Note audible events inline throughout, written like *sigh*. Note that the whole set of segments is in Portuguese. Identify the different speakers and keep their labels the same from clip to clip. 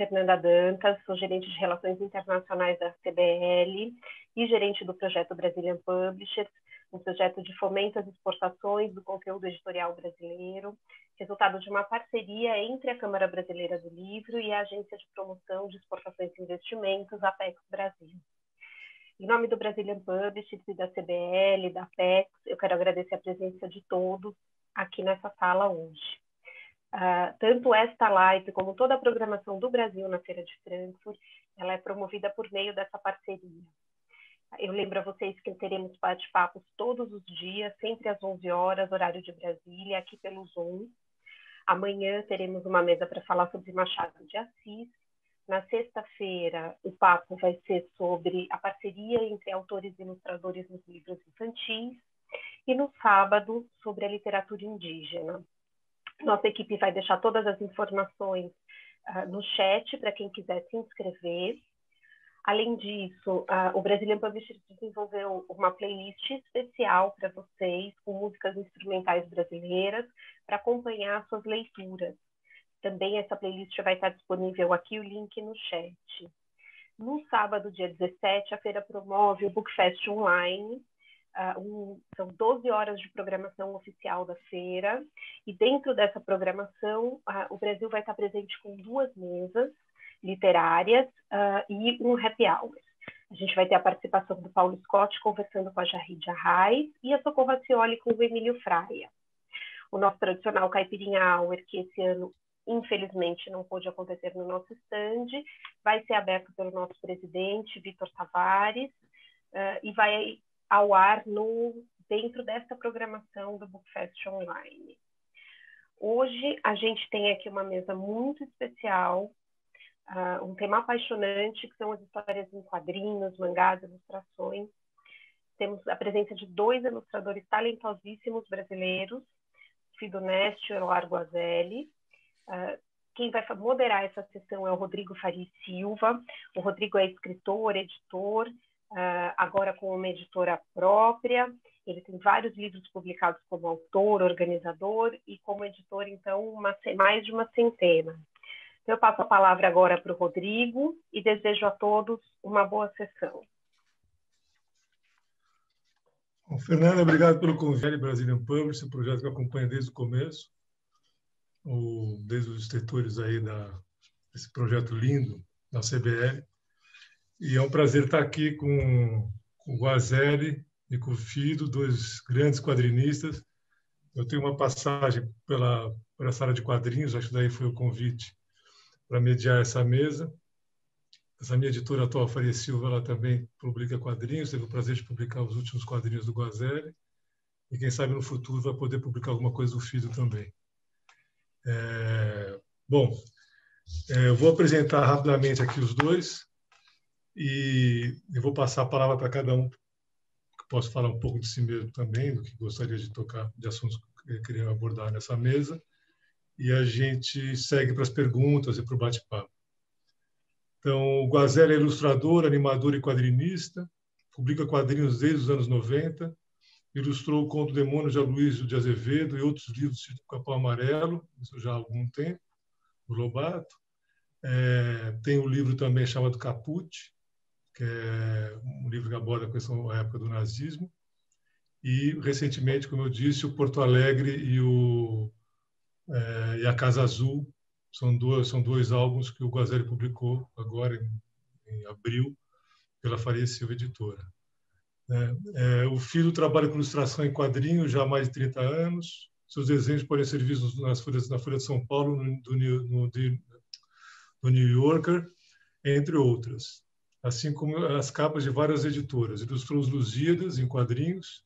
Speaker 1: Fernanda Dantas, sou gerente de Relações Internacionais da CBL e gerente do projeto Brazilian Publishers, um projeto de fomento às exportações do conteúdo editorial brasileiro, resultado de uma parceria entre a Câmara Brasileira do Livro e a Agência de Promoção de Exportações e Investimentos, Apex Brasil. Em nome do Brazilian Publishers e da CBL, da Apex, eu quero agradecer a presença de todos aqui nessa sala hoje. Uh, tanto esta live como toda a programação do Brasil na Feira de Frankfurt, ela é promovida por meio dessa parceria. Eu lembro a vocês que teremos bate-papos todos os dias, sempre às 11 horas, horário de Brasília, aqui pelo Zoom. Amanhã teremos uma mesa para falar sobre Machado de Assis. Na sexta-feira, o papo vai ser sobre a parceria entre autores e ilustradores nos livros infantis. E no sábado, sobre a literatura indígena. Nossa equipe vai deixar todas as informações uh, no chat para quem quiser se inscrever. Além disso, uh, o Brazilian Publishers desenvolveu uma playlist especial para vocês, com músicas instrumentais brasileiras, para acompanhar suas leituras. Também essa playlist vai estar disponível aqui, o link no chat. No sábado, dia 17, a feira promove o Bookfest Online, Uh, um, são 12 horas de programação oficial da feira, e dentro dessa programação, uh, o Brasil vai estar presente com duas mesas literárias uh, e um happy hour. A gente vai ter a participação do Paulo Scott conversando com a Jarridia Reis e a Socorro Acioli com o Emílio Fraia. O nosso tradicional Caipirinha Hour, que esse ano infelizmente não pôde acontecer no nosso stand, vai ser aberto pelo nosso presidente, Vitor Tavares, uh, e vai ao ar no, dentro dessa programação do Bookfest Online. Hoje a gente tem aqui uma mesa muito especial, uh, um tema apaixonante, que são as histórias em quadrinhos, mangás, ilustrações. Temos a presença de dois ilustradores talentosíssimos brasileiros, Fido Neste e Eloar Guazelli. Uh, quem vai moderar essa sessão é o Rodrigo Faria Silva. O Rodrigo é escritor, editor, uh, agora com uma editora própria. Ele tem vários livros publicados como autor, organizador e como editor, então, uma, mais de uma centena. Então, eu passo a palavra agora para o Rodrigo e desejo a todos uma boa sessão.
Speaker 2: Bom, Fernanda, obrigado pelo convite Brazilian Publish, um projeto que eu acompanho desde o começo, o, desde os escritores aí da, desse projeto lindo da CBL. E é um prazer estar aqui com, com o Guazelli e com o Fido, dois grandes quadrinistas. Eu tenho uma passagem pela, pela sala de quadrinhos, acho que daí foi o convite para mediar essa mesa. Essa minha editora atual, Faria Silva, ela também publica quadrinhos, teve o prazer de publicar os últimos quadrinhos do Guazelli, e quem sabe no futuro vai poder publicar alguma coisa do Fido também. É, bom, é, eu vou apresentar rapidamente aqui os dois e eu vou passar a palavra para cada um, que posso falar um pouco de si mesmo também, do que gostaria de tocar, de assuntos que queria abordar nessa mesa, e a gente segue para as perguntas e para o bate-papo. Então, o Guazelli é ilustrador, animador e quadrinista, publica quadrinhos desde os anos 90, ilustrou o conto Demônio de Aloysio de Azevedo e outros livros de Capão Amarelo, isso já há algum tempo, o Lobato. É, tem um livro também chamado Caput, que é um livro que aborda a questão a época do nazismo. E, recentemente, como eu disse, o Porto Alegre e, o, é, e a Casa Azul são dois, são dois álbuns que o Guazelli publicou agora, em, em abril, pela Faria Silva Editora. É, é, o filho trabalha com ilustração em quadrinhos já há mais de 30 anos. Seus desenhos podem ser vistos nas folhas, na Folha de São Paulo, no, do, no, no New Yorker, entre outras assim como as capas de várias editoras. Ilustrou os Lusíadas em quadrinhos,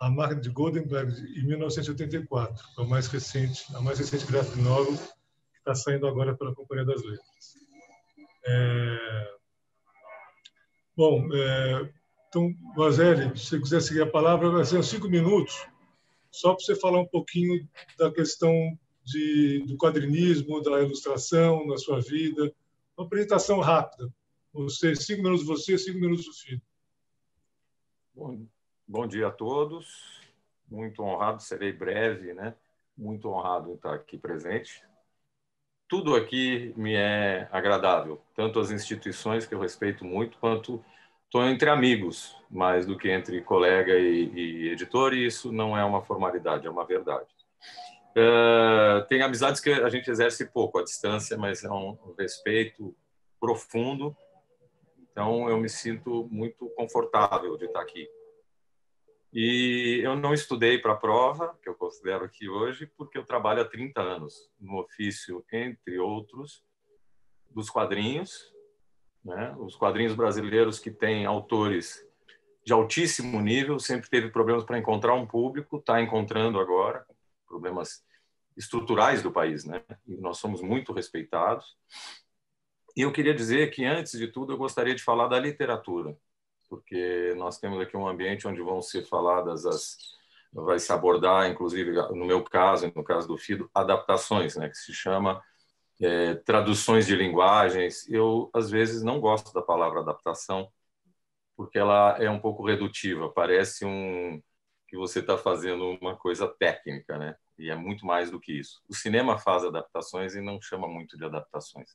Speaker 2: a marca de Goldenberg em 1984, a mais recente, a mais recente graphic novel que está saindo agora pela Companhia das Letras. É... Bom, é... então, Vazelli, se você quiser seguir a palavra, vai ser cinco minutos, só para você falar um pouquinho da questão de, do quadrinismo, da ilustração na sua vida, uma apresentação rápida, você, cinco minutos você, cinco minutos o filho.
Speaker 3: Bom, bom dia a todos. Muito honrado, serei breve, né? Muito honrado em estar aqui presente. tudo aqui me é agradável, tanto as instituições que eu respeito muito, quanto estou entre amigos, mais do que entre colega e, e, editor, e isso não é uma formalidade, é uma verdade. Uh, tem amizades que a gente exerce pouco à distância, mas é um respeito profundo, então eu me sinto muito confortável de estar aqui. E eu não estudei para a prova, que eu considero aqui hoje, porque eu trabalho há 30 anos no ofício, entre outros, dos quadrinhos. Né? Os quadrinhos brasileiros que têm autores de altíssimo nível, sempre teve problemas para encontrar um público, está encontrando agora, problemas estruturais do país, né? E nós somos muito respeitados. E eu queria dizer que, antes de tudo, eu gostaria de falar da literatura porque nós temos aqui um ambiente onde vão ser faladas as vai se abordar, inclusive no meu caso e no caso do Fido, adaptações, né, que se chama é, traduções de linguagens. Eu às vezes não gosto da palavra adaptação porque ela é um pouco redutiva, parece um que você está fazendo uma coisa técnica, né? E é muito mais do que isso. O cinema faz adaptações e não chama muito de adaptações.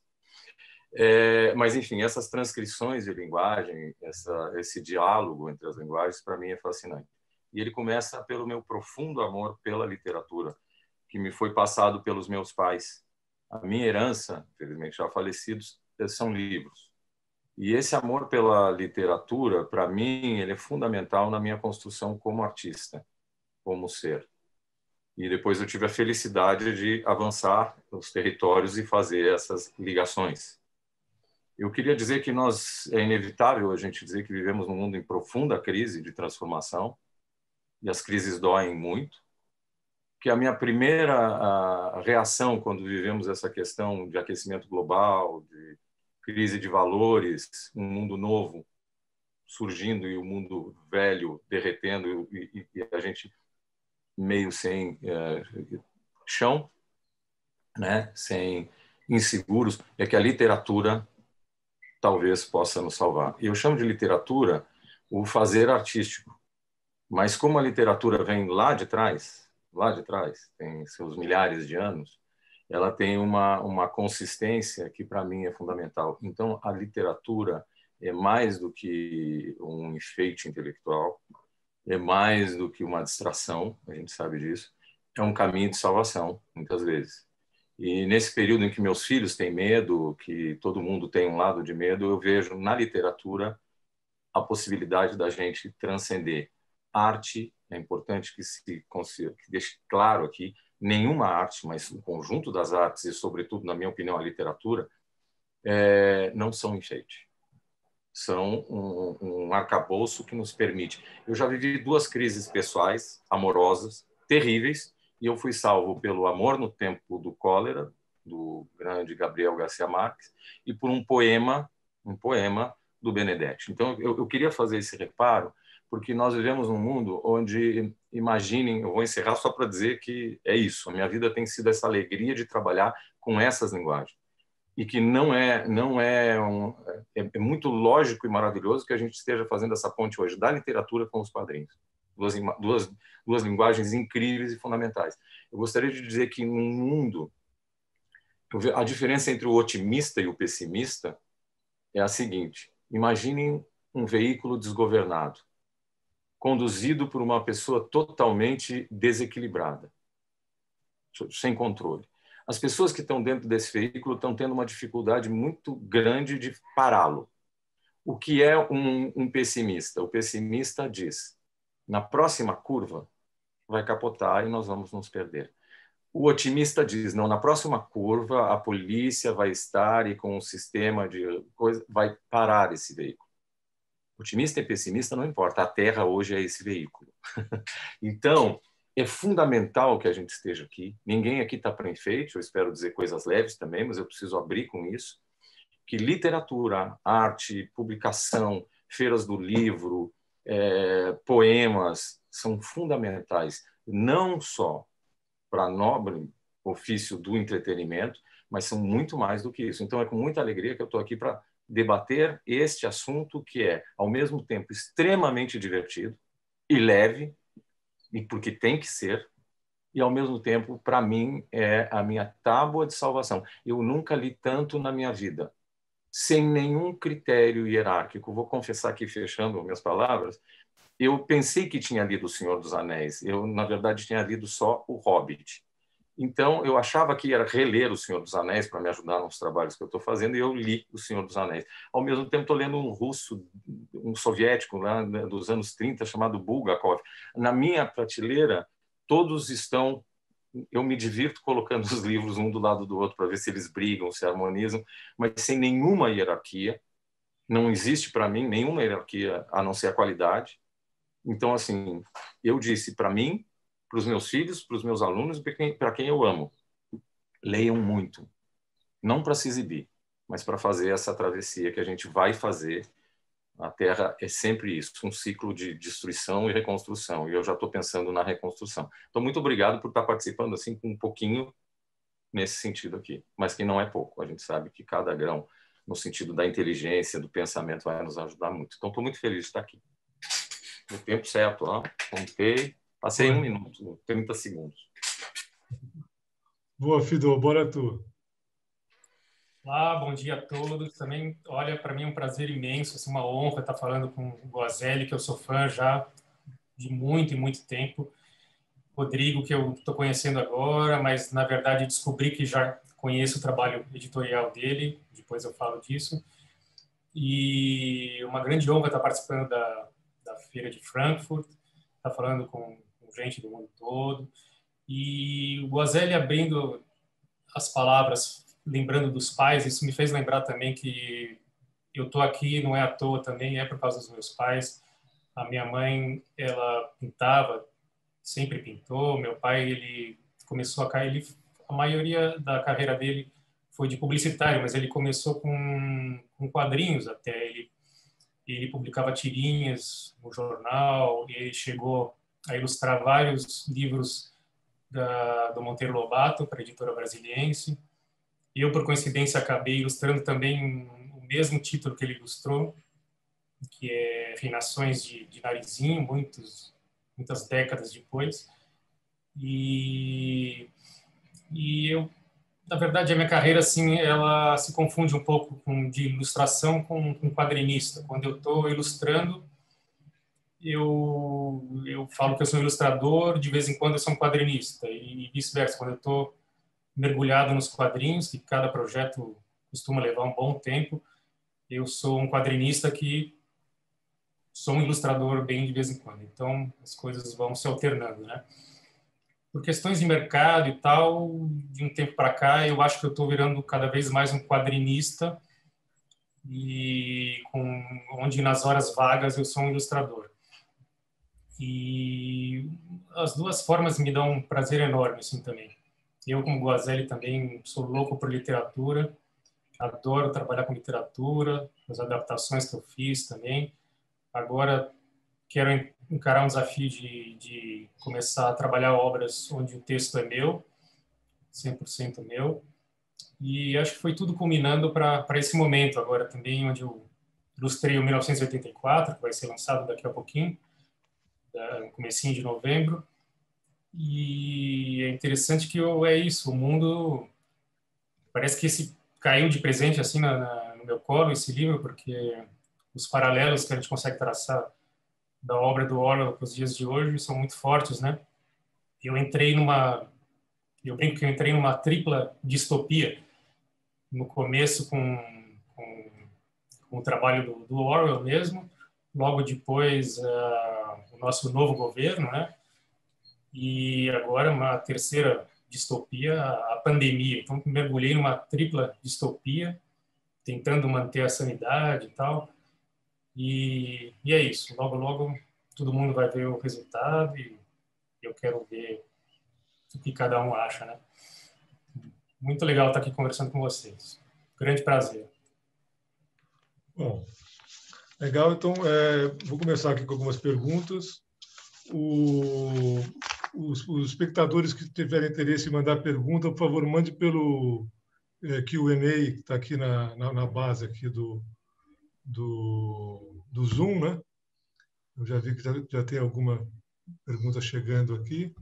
Speaker 3: É, mas, enfim, essas transcrições de linguagem, essa, esse diálogo entre as linguagens, para mim é fascinante. E ele começa pelo meu profundo amor pela literatura, que me foi passado pelos meus pais. A minha herança, infelizmente já falecidos, são livros. E esse amor pela literatura, para mim, ele é fundamental na minha construção como artista, como ser. E depois eu tive a felicidade de avançar nos territórios e fazer essas ligações. Eu queria dizer que nós é inevitável a gente dizer que vivemos num mundo em profunda crise de transformação e as crises doem muito. Que a minha primeira a reação quando vivemos essa questão de aquecimento global, de crise de valores, um mundo novo surgindo e o um mundo velho derretendo e, e, a gente meio sem é, chão, né, sem inseguros, é que a literatura talvez possa nos salvar. E eu chamo de literatura o fazer artístico. Mas como a literatura vem lá de trás, lá de trás, tem seus milhares de anos, ela tem uma, uma consistência que para mim é fundamental. Então, a literatura é mais do que um enfeite intelectual, é mais do que uma distração, a gente sabe disso, é um caminho de salvação, muitas vezes. E nesse período em que meus filhos têm medo, que todo mundo tem um lado de medo, eu vejo na literatura a possibilidade da gente transcender. Arte, é importante que se que deixe claro aqui, nenhuma arte, mas o conjunto das artes e, sobretudo, na minha opinião, a literatura, é, não são enfeite. São um, um arcabouço que nos permite. Eu já vivi duas crises pessoais, amorosas, terríveis, e eu fui salvo pelo Amor no Tempo do Cólera, do grande Gabriel Garcia Marques, e por um poema, um poema do Benedetti. Então, eu, eu queria fazer esse reparo, porque nós vivemos num mundo onde, imaginem, eu vou encerrar só para dizer que é isso, a minha vida tem sido essa alegria de trabalhar com essas linguagens e que não é não é, um, é, é muito lógico e maravilhoso que a gente esteja fazendo essa ponte hoje da literatura com os quadrinhos duas, duas, duas linguagens incríveis e fundamentais. Eu gostaria de dizer que num mundo a diferença entre o otimista e o pessimista é a seguinte: imaginem um veículo desgovernado, conduzido por uma pessoa totalmente desequilibrada, sem controle. As pessoas que estão dentro desse veículo estão tendo uma dificuldade muito grande de pará-lo. O que é um, um pessimista? O pessimista diz: na próxima curva vai capotar e nós vamos nos perder. O otimista diz: não, na próxima curva a polícia vai estar e com um sistema de coisa vai parar esse veículo. Otimista e pessimista não importa, a Terra hoje é esse veículo. *laughs* então, é fundamental que a gente esteja aqui. Ninguém aqui está para enfeite, eu espero dizer coisas leves também, mas eu preciso abrir com isso. Que literatura, arte, publicação, feiras do livro, é, poemas são fundamentais, não só para nobre ofício do entretenimento, mas são muito mais do que isso. Então, é com muita alegria que eu estou aqui para debater este assunto que é, ao mesmo tempo, extremamente divertido e leve, e porque tem que ser, e, ao mesmo tempo, para mim, é a minha tábua de salvação. Eu nunca li tanto na minha vida, sem nenhum critério hierárquico. Vou confessar aqui, fechando minhas palavras, eu pensei que tinha lido O Senhor dos Anéis. Eu, na verdade, tinha lido só O Hobbit. Então, eu achava que era reler O Senhor dos Anéis para me ajudar nos trabalhos que eu estou fazendo, e eu li O Senhor dos Anéis. Ao mesmo tempo, estou lendo um russo, um soviético lá né, dos anos 30, chamado Bulgakov. Na minha prateleira, todos estão. Eu me divirto colocando os livros um do lado do outro para ver se eles brigam, se harmonizam, mas sem nenhuma hierarquia. Não existe para mim nenhuma hierarquia a não ser a qualidade. Então, assim, eu disse para mim, para os meus filhos, para os meus alunos, para quem, eu amo, leiam muito. Não para se exibir, mas para fazer essa travessia que a gente vai fazer a Terra é sempre isso, um ciclo de destruição e reconstrução. E eu já estou pensando na reconstrução. Então, muito obrigado por estar participando assim com um pouquinho nesse sentido aqui, mas que não é pouco. A gente sabe que cada grão, no sentido da inteligência, do pensamento, vai nos ajudar muito. Então, estou muito feliz de estar aqui. No tempo certo, ó. Contei, passei um minuto, 30 segundos.
Speaker 2: Boa, Fido, bora tu.
Speaker 4: Olá, bom dia a todos. Também, olha, para mim é um prazer imenso, assim, uma honra estar falando com o Boazelli, que eu sou fã já de muito e muito tempo. Rodrigo, que eu estou conhecendo agora, mas na verdade descobri que já conheço o trabalho editorial dele, depois eu falo disso. E uma grande honra estar participando da, da Feira de Frankfurt, estar falando com, com gente do mundo todo. E o Boazelli abrindo as palavras lembrando dos pais, isso me fez lembrar também que eu tô aqui não é à toa também, é por causa dos meus pais. A minha mãe, ela pintava, sempre pintou. Meu pai, ele começou a cair, ele, a maioria da carreira dele foi de publicitário, mas ele começou com, com quadrinhos até. Ele, ele publicava tirinhas no jornal, ele chegou a ilustrar vários livros da, do Monteiro Lobato para a editora brasiliense. Eu, por coincidência, acabei ilustrando também o mesmo título que ele ilustrou, que é Reinações de, de Narizinho, muitos, muitas décadas depois. E, e eu, na verdade, a minha carreira assim, ela se confunde um pouco com de ilustração com, com quadrinista. Quando eu estou ilustrando, eu eu falo que eu sou ilustrador, de vez em quando eu sou um quadrinista e vice-versa. Quando eu estou mergulhado nos quadrinhos, que cada projeto costuma levar um bom tempo. Eu sou um quadrinista que sou um ilustrador bem de vez em quando. Então, as coisas vão se alternando, né? Por questões de mercado e tal, de um tempo para cá, eu acho que eu estou virando cada vez mais um quadrinista e com onde nas horas vagas eu sou um ilustrador. E as duas formas me dão um prazer enorme, assim, também. Eu, como Guazelli, também sou louco por literatura, adoro trabalhar com literatura, as adaptações que eu fiz também. Agora quero encarar um desafio de, de começar a trabalhar obras onde o texto é meu, 100% meu. E acho que foi tudo culminando para esse momento agora também, onde eu ilustrei o 1984, que vai ser lançado daqui a pouquinho, no comecinho de novembro. E é interessante que é isso, o mundo parece que esse caiu de presente assim na, na, no meu colo esse livro, porque os paralelos que a gente consegue traçar da obra do Orwell para os dias de hoje são muito fortes, né? Eu entrei numa eu brinco que eu entrei numa tripla distopia no começo com, com, com o trabalho do, do, Orwell mesmo, logo depois uh, o nosso novo governo, né? E agora uma terceira distopia, a pandemia. Então, mergulhei numa tripla distopia, tentando manter a sanidade e tal. E, e é isso. Logo, logo, todo mundo vai ver o resultado e eu quero ver o que cada um acha, né? Muito legal estar aqui conversando com vocês. Grande prazer.
Speaker 2: Bom, legal. Então, é, vou começar aqui com algumas perguntas. O, os, os, espectadores que tiverem interesse em mandar pergunta, por favor, mande pelo é, Q&A, que está aqui na, na, na, base aqui do, do, do Zoom, né? Eu já vi que já, já tem alguma pergunta chegando aqui.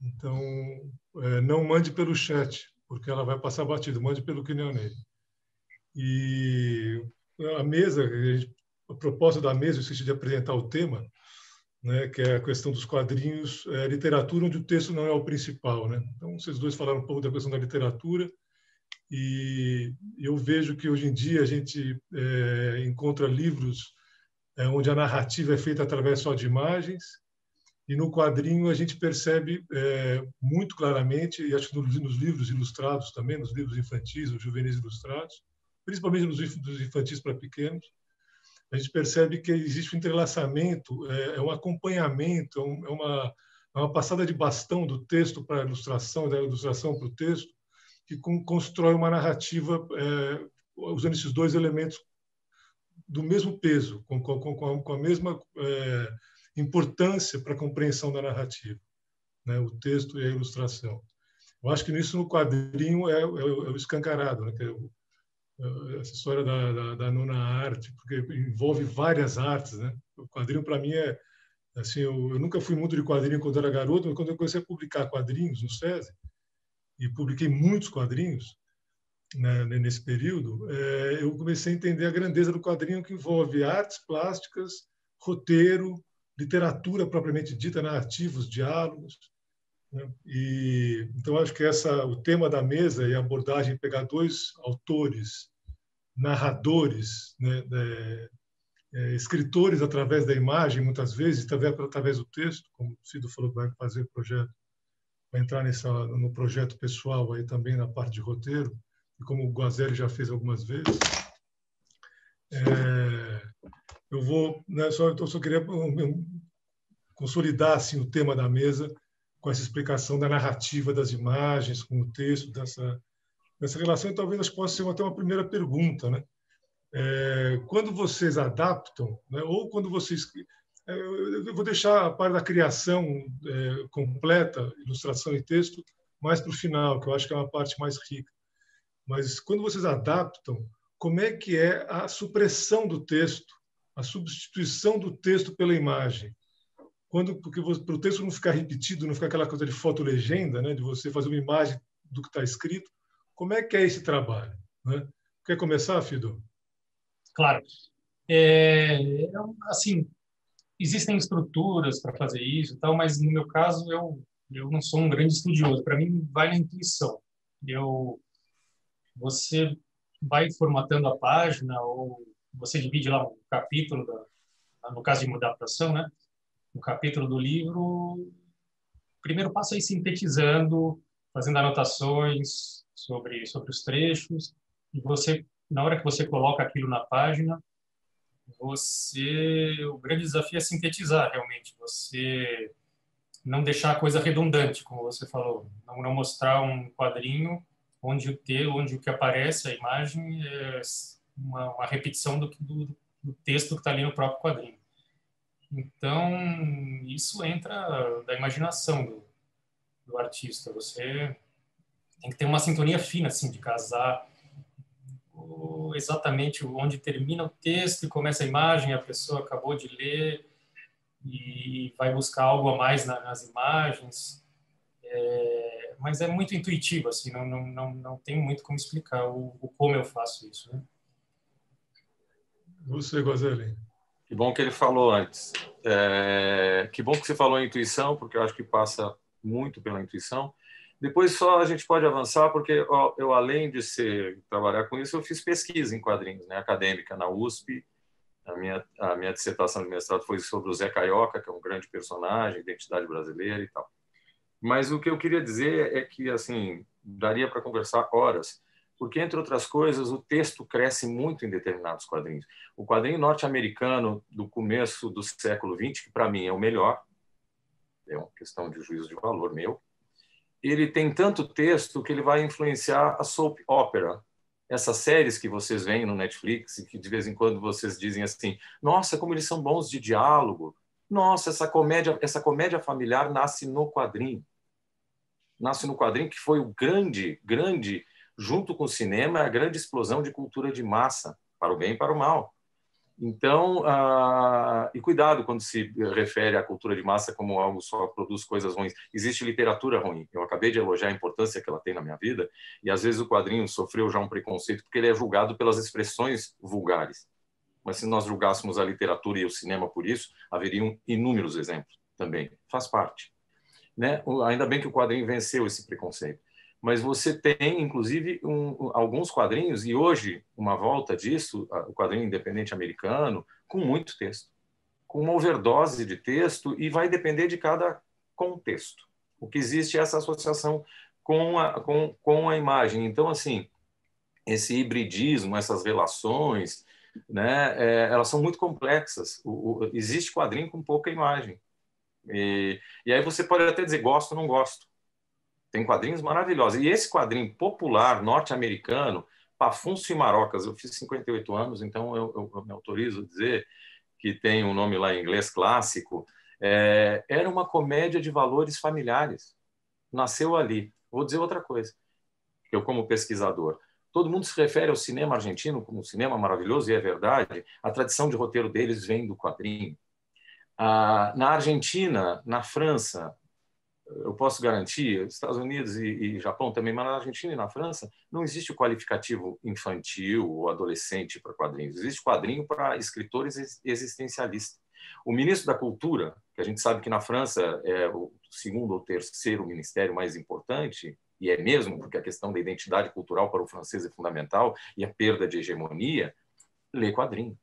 Speaker 2: Então, é, não mande pelo chat, porque ela vai passar batido, mande pelo Kinionei. E a mesa, a proposta da mesa, eu esqueci de apresentar o tema, né, que é a questão dos quadrinhos, é, literatura onde o texto não é o principal. Né? Então, vocês dois falaram um pouco da questão da literatura, e eu vejo que hoje em dia a gente é, encontra livros é, onde a narrativa é feita através só de imagens, e no quadrinho a gente percebe é, muito claramente, e acho que nos, nos, livros ilustrados também, nos livros infantis, os juvenis ilustrados, principalmente nos livros infantis para pequenos, a gente percebe que existe um entrelaçamento, é, é um acompanhamento, é, é, uma, é uma passada de bastão do texto para a ilustração, da ilustração para o texto, que constrói uma narrativa é, usando esses dois elementos do mesmo peso, com, com, com, a, com a, mesma é, importância para a compreensão da narrativa, né? o texto e a ilustração. Eu acho que nisso no quadrinho é, é, é o escancarado, né? que é o, essa história da, da, da, nona arte, porque envolve várias artes, né? O quadrinho para mim é assim, eu, eu, nunca fui muito de quadrinho quando era garoto, mas quando eu comecei a publicar quadrinhos no SESI e publiquei muitos quadrinhos né, nesse período, é, eu comecei a entender a grandeza do quadrinho que envolve artes plásticas, roteiro, literatura propriamente dita, narrativos, diálogos? E então acho que essa o tema da mesa e a abordagem pegar dois autores, narradores, né, é, é, escritores através da imagem muitas vezes, talvez através do texto, como o Cido falou vai fazer o projeto, vai entrar nessa no projeto pessoal aí também na parte de roteiro, e como o Guazelli já fez algumas vezes. É, eu vou, né, só, eu só queria consolidar assim o tema da mesa com essa explicação da narrativa das imagens, com o texto, dessa, dessa relação. E talvez possa ser até uma primeira pergunta. Né? É, quando vocês adaptam, né, ou quando vocês. É, eu vou deixar a parte da criação é, completa, ilustração e texto, mais para o final, que eu acho que é uma parte mais rica. Mas quando vocês adaptam, como é que é a supressão do texto, a substituição do texto pela imagem? Quando porque para o texto não ficar repetido, não ficar aquela coisa de foto-legenda, né, de você fazer uma imagem do que está escrito, como é que é esse trabalho? Né? Quer começar, Fido?
Speaker 4: Claro. É, assim, existem estruturas para fazer isso, tal, mas no meu caso eu eu não sou um grande estudioso. Para mim vai na intuição. Eu você vai formatando a página ou você divide lá um capítulo da, no caso de uma adaptação, né? No capítulo do livro, o primeiro passo é ir sintetizando, fazendo anotações sobre sobre os trechos e você na hora que você coloca aquilo na página, você o grande desafio é sintetizar realmente, você não deixar a coisa redundante, como você falou, não, não mostrar um quadrinho onde o te, onde o que aparece a imagem é uma, uma repetição do, do, do texto que está ali no próprio quadrinho. Então, isso entra da imaginação do, do artista. Você tem que ter uma sintonia fina, assim, de casar exatamente onde termina o texto e começa a imagem, a pessoa acabou de ler e vai buscar algo a mais nas imagens. É, mas é muito intuitivo, assim, não, não, não, não tem muito como explicar o, o como eu faço isso. Né?
Speaker 2: Você, Guazelli?
Speaker 3: Que bom que ele falou antes. É, que bom que você falou intuição, porque eu acho que passa muito pela intuição. Depois só a gente pode avançar, porque ó, eu, além de ser, trabalhar com isso, eu fiz pesquisa em quadrinhos, né, acadêmica na USP. A minha, a minha dissertação de mestrado foi sobre o Zé Caioca, que é um grande personagem, identidade brasileira e tal. Mas o que eu queria dizer é que, assim, daria para conversar horas porque, entre outras coisas, o texto cresce muito em determinados quadrinhos. O quadrinho norte-americano do começo do século XX, que para mim é o melhor, é uma questão de juízo de valor meu, ele tem tanto texto que ele vai influenciar a soap opera, essas séries que vocês veem no Netflix e que de vez em quando vocês dizem assim, nossa, como eles são bons de diálogo, nossa, essa comédia, essa comédia familiar nasce no quadrinho, nasce no quadrinho que foi o grande, grande junto com o cinema, é a grande explosão de cultura de massa, para o bem e para o mal. Então, ah, e cuidado quando se refere à cultura de massa como algo só produz coisas ruins. Existe literatura ruim. Eu acabei de elogiar a importância que ela tem na minha vida, e às vezes o quadrinho sofreu já um preconceito porque ele é julgado pelas expressões vulgares. Mas se nós julgássemos a literatura e o cinema por isso, haveriam inúmeros exemplos também. Faz parte. Né? Ainda bem que o quadrinho venceu esse preconceito mas você tem, inclusive, um, alguns quadrinhos, e hoje uma volta disso, o quadrinho independente americano, com muito texto, com uma overdose de texto, e vai depender de cada contexto. O que existe é essa associação com a, com, com a imagem. Então, assim, esse hibridismo, essas relações, né, é, elas são muito complexas. O, o, existe quadrinho com pouca imagem. E, e aí você pode até dizer gosto ou não gosto tem quadrinhos maravilhosos. E esse quadrinho popular norte-americano, Pafunço e Marocas, eu fiz 58 anos, então eu, eu, eu me autorizo a dizer que tem um nome lá em inglês clássico, é, era uma comédia de valores familiares. Nasceu ali. Vou dizer outra coisa, eu como pesquisador. Todo mundo se refere ao cinema argentino como um cinema maravilhoso, e é verdade. A tradição de roteiro deles vem do quadrinho. Ah, na Argentina, na França, eu posso garantir, Estados Unidos e, e, Japão também, mas na Argentina e na França, não existe o qualificativo infantil ou adolescente para quadrinhos. Existe quadrinho para escritores existencialistas. O ministro da Cultura, que a gente sabe que na França é o segundo ou terceiro ministério mais importante, e é mesmo, porque a questão da identidade cultural para o francês é fundamental, e a perda de hegemonia, lê quadrinho.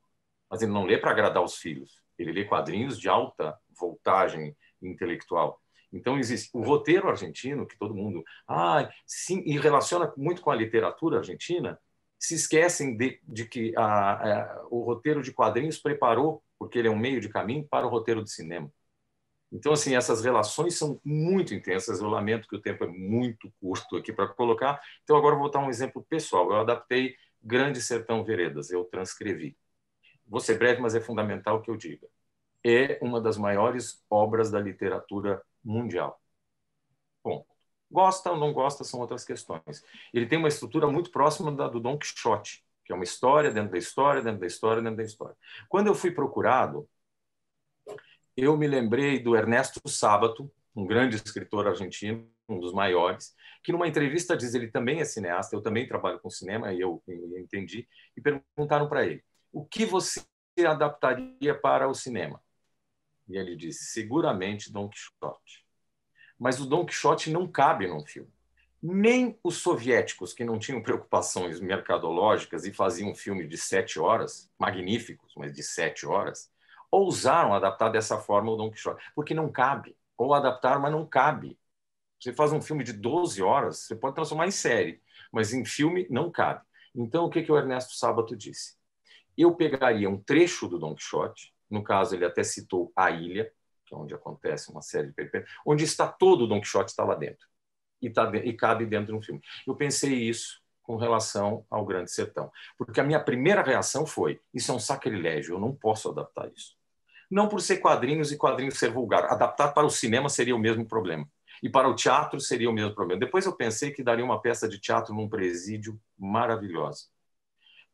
Speaker 3: Mas ele não lê para agradar os filhos, ele lê quadrinhos de alta voltagem intelectual. Então, existe o roteiro argentino, que todo mundo. Ah, sim, e relaciona muito com a literatura argentina, se esquecem de, de que a, a, o roteiro de quadrinhos preparou, porque ele é um meio de caminho, para o roteiro de cinema. Então, assim, essas relações são muito intensas. Eu lamento que o tempo é muito curto aqui para colocar. Então, agora vou dar um exemplo pessoal. Eu adaptei Grande Sertão Veredas, eu transcrevi. Vou ser breve, mas é fundamental que eu diga. É uma das maiores obras da literatura mundial. Bom, gosta ou não gosta são outras questões. Ele tem uma estrutura muito próxima da do Don Quixote, que é uma história dentro da história, dentro da história, dentro da história. Quando eu fui procurado, eu me lembrei do Ernesto Sábato, um grande escritor argentino, um dos maiores, que numa entrevista diz ele também é cineasta, eu também trabalho com cinema e eu, eu entendi, e perguntaram para ele: "O que você adaptaria para o cinema?" E ele disse: seguramente Dom Quixote. Mas o Dom Quixote não cabe num filme. Nem os soviéticos, que não tinham preocupações mercadológicas e faziam um filme de sete horas, magníficos, mas de sete horas, ousaram adaptar dessa forma o Dom Quixote, porque não cabe. Ou adaptar, mas não cabe. Você faz um filme de 12 horas, você pode transformar em série, mas em filme não cabe. Então, o que, que o Ernesto Sábato disse? Eu pegaria um trecho do Dom Quixote, no caso, ele até citou a ilha, que é onde acontece uma série de peripécias, onde está todo o Don Quixote está lá dentro e, tá, e cabe dentro de um filme. Eu pensei isso com relação ao Grande Sertão, porque a minha primeira reação foi: isso é um sacrilégio, eu não posso adaptar isso. Não por ser quadrinhos e quadrinhos ser vulgar, adaptar para o cinema seria o mesmo problema. E para o teatro seria o mesmo problema. Depois eu pensei que daria uma peça de teatro num presídio maravilhosa.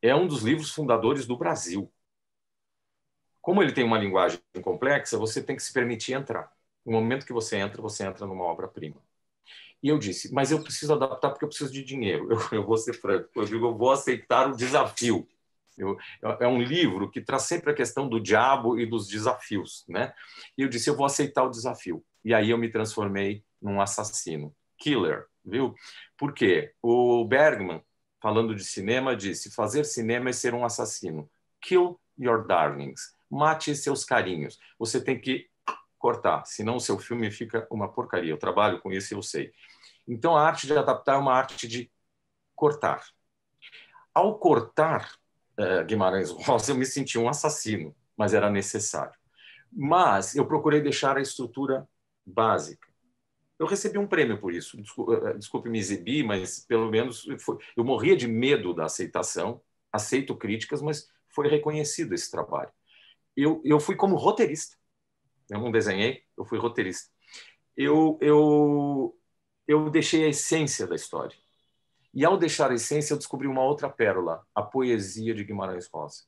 Speaker 3: É um dos livros fundadores do Brasil. Como ele tem uma linguagem complexa, você tem que se permitir entrar. No momento que você entra, você entra numa obra-prima. E eu disse, mas eu preciso adaptar porque eu preciso de dinheiro. *laughs* Eu, eu vou ser franco. Eu digo, eu vou aceitar o desafio. Eu, é um livro que traz sempre a questão do diabo e dos desafios, né? E eu disse, eu vou aceitar o desafio. E aí eu me transformei num assassino, killer, viu? Por quê? O Bergman, falando de cinema, disse: fazer cinema é ser um assassino. Kill your darlings mate seus carinhos. Você tem que cortar, senão o seu filme fica uma porcaria. Eu trabalho com isso eu sei. Então, a arte de adaptar é uma arte de cortar. Ao cortar uh, Guimarães Rosa, eu me senti um assassino, mas era necessário. Mas eu procurei deixar a estrutura básica. Eu recebi um prêmio por isso. Desculpe, eh, desculpe me exibir, mas pelo menos foi... eu morria de medo da aceitação. Aceito críticas, mas foi reconhecido esse trabalho eu, eu fui como roteirista. Eu não desenhei, eu fui roteirista. Eu, eu, eu deixei a essência da história. E ao deixar a essência, eu descobri uma outra pérola, a poesia de Guimarães Rosa.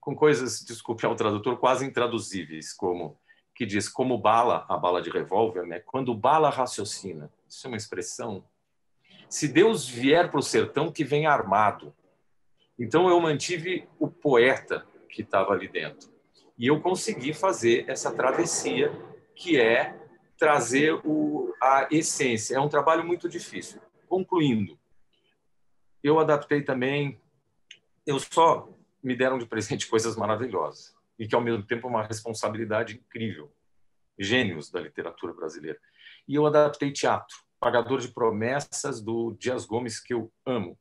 Speaker 3: com coisas, desculpe ao tradutor, quase intraduzíveis, como que diz como bala, a bala de revólver, né? Quando bala raciocina. Isso é uma expressão. Se Deus vier para o sertão, que vem armado. Então eu mantive o poeta que estava ali dentro. E eu consegui fazer essa travessia, que é trazer o, a essência. É um trabalho muito difícil. Concluindo, eu adaptei também. Eu só me deram de presente *laughs* coisas maravilhosas e que ao mesmo tempo é uma responsabilidade incrível. Gênios da literatura brasileira. E eu adaptei teatro, Pagador de Promessas do Dias Gomes que eu amo.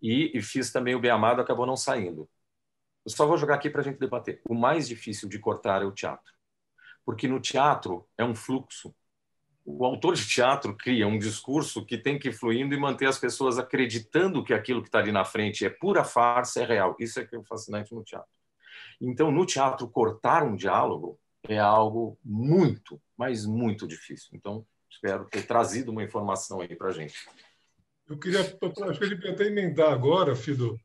Speaker 3: E, e fiz também o Bem Amado, acabou não saindo. Eu só vou jogar aqui para a gente debater. O mais difícil de cortar é o teatro, porque no teatro é um fluxo. O autor de teatro cria um discurso que tem que ir fluindo e manter as pessoas acreditando que aquilo que está ali na frente é pura farsa, é real. Isso é que é fascinante no teatro. Então, no teatro, cortar um diálogo é algo muito, mas muito difícil. Então, espero ter trazido uma informação aí para a gente.
Speaker 2: Eu queria, acho que ele podia até emendar agora, Fido,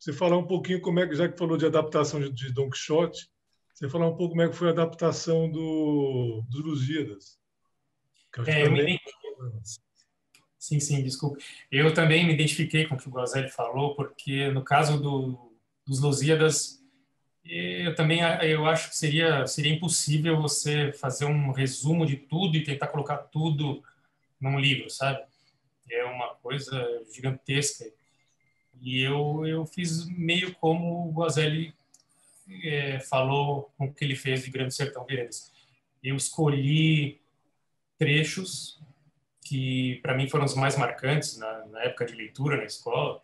Speaker 2: você falar um pouquinho como é que, já que falou de adaptação de, de Don Quixote, você falar um pouco como é que foi a adaptação do, dos Lusíadas.
Speaker 4: É, eu me... Sim, sim, desculpe. Eu também me identifiquei com o que o Guazelli falou, porque no caso do, dos Lusíadas, eu também eu acho que seria seria impossível você fazer um resumo de tudo e tentar colocar tudo num livro, sabe? É uma coisa gigantesca. E eu eu fiz meio como o Guazelli é, falou com o que ele fez de Grande Sertão Veredas. Eu escolhi trechos que para mim foram os mais marcantes na, na época de leitura na escola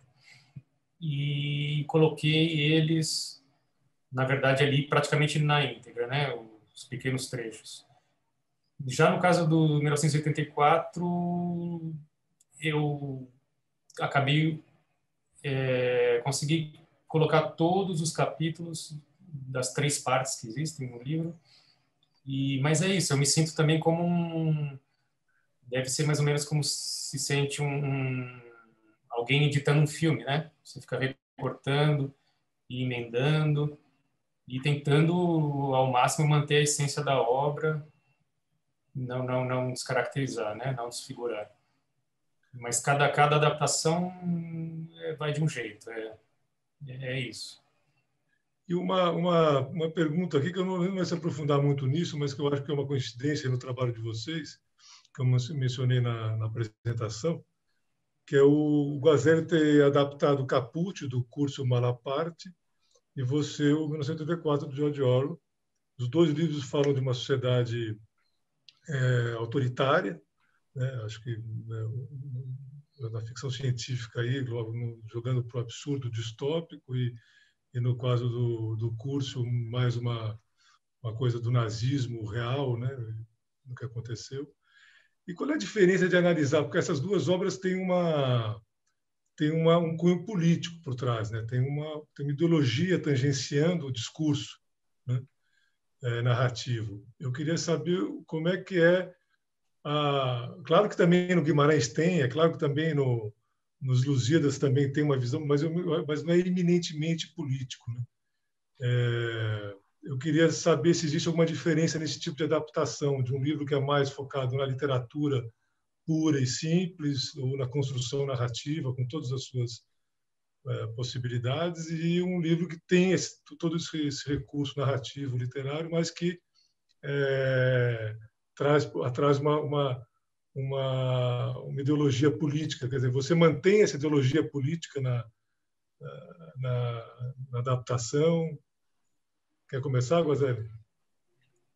Speaker 4: e coloquei eles na verdade, ali praticamente na íntegra, né? Os pequenos trechos. Já no caso do 1984, eu acabei é, consegui colocar todos os capítulos das três partes que existem no livro. E mas é isso, eu me sinto também como um deve ser mais ou menos como se sente um, um alguém editando um filme, né? Você fica recortando e emendando e tentando ao máximo manter a essência da obra, não não não descaracterizar, né? Não desfigurar. Mas cada cada adaptação é, vai de um jeito, é é isso.
Speaker 2: E uma, uma, uma pergunta aqui, que eu não vou se aprofundar muito nisso, mas que eu acho que é uma coincidência no trabalho de vocês, que eu mencionei na, na apresentação, que é o Guazelli ter adaptado o Caput, do curso Malaparte, e você, o 1984, do George Orwell. Os dois livros falam de uma sociedade é, autoritária, né? acho que né, na ficção científica aí, logo no, jogando para o absurdo distópico e, e no caso do, do curso mais uma uma coisa do nazismo real, né, do que aconteceu. E qual é a diferença de analisar? Porque essas duas obras têm uma tem uma, um cunho político por trás, né? tem, uma, tem uma ideologia tangenciando o discurso né? é, narrativo. Eu queria saber como é que é. A... Claro que também no Guimarães tem, é claro que também no, nos Lusíadas também tem uma visão, mas, eu, mas não é eminentemente político. Né? É, eu queria saber se existe alguma diferença nesse tipo de adaptação de um livro que é mais focado na literatura pura e simples, ou na construção narrativa, com todas as suas é, possibilidades, e um livro que tem esse, todo esse, esse, recurso narrativo literário, mas que é, traz, traz uma, uma, uma, uma, ideologia política. Quer dizer, você mantém essa ideologia política na, na, na adaptação. Quer começar, Guazelli?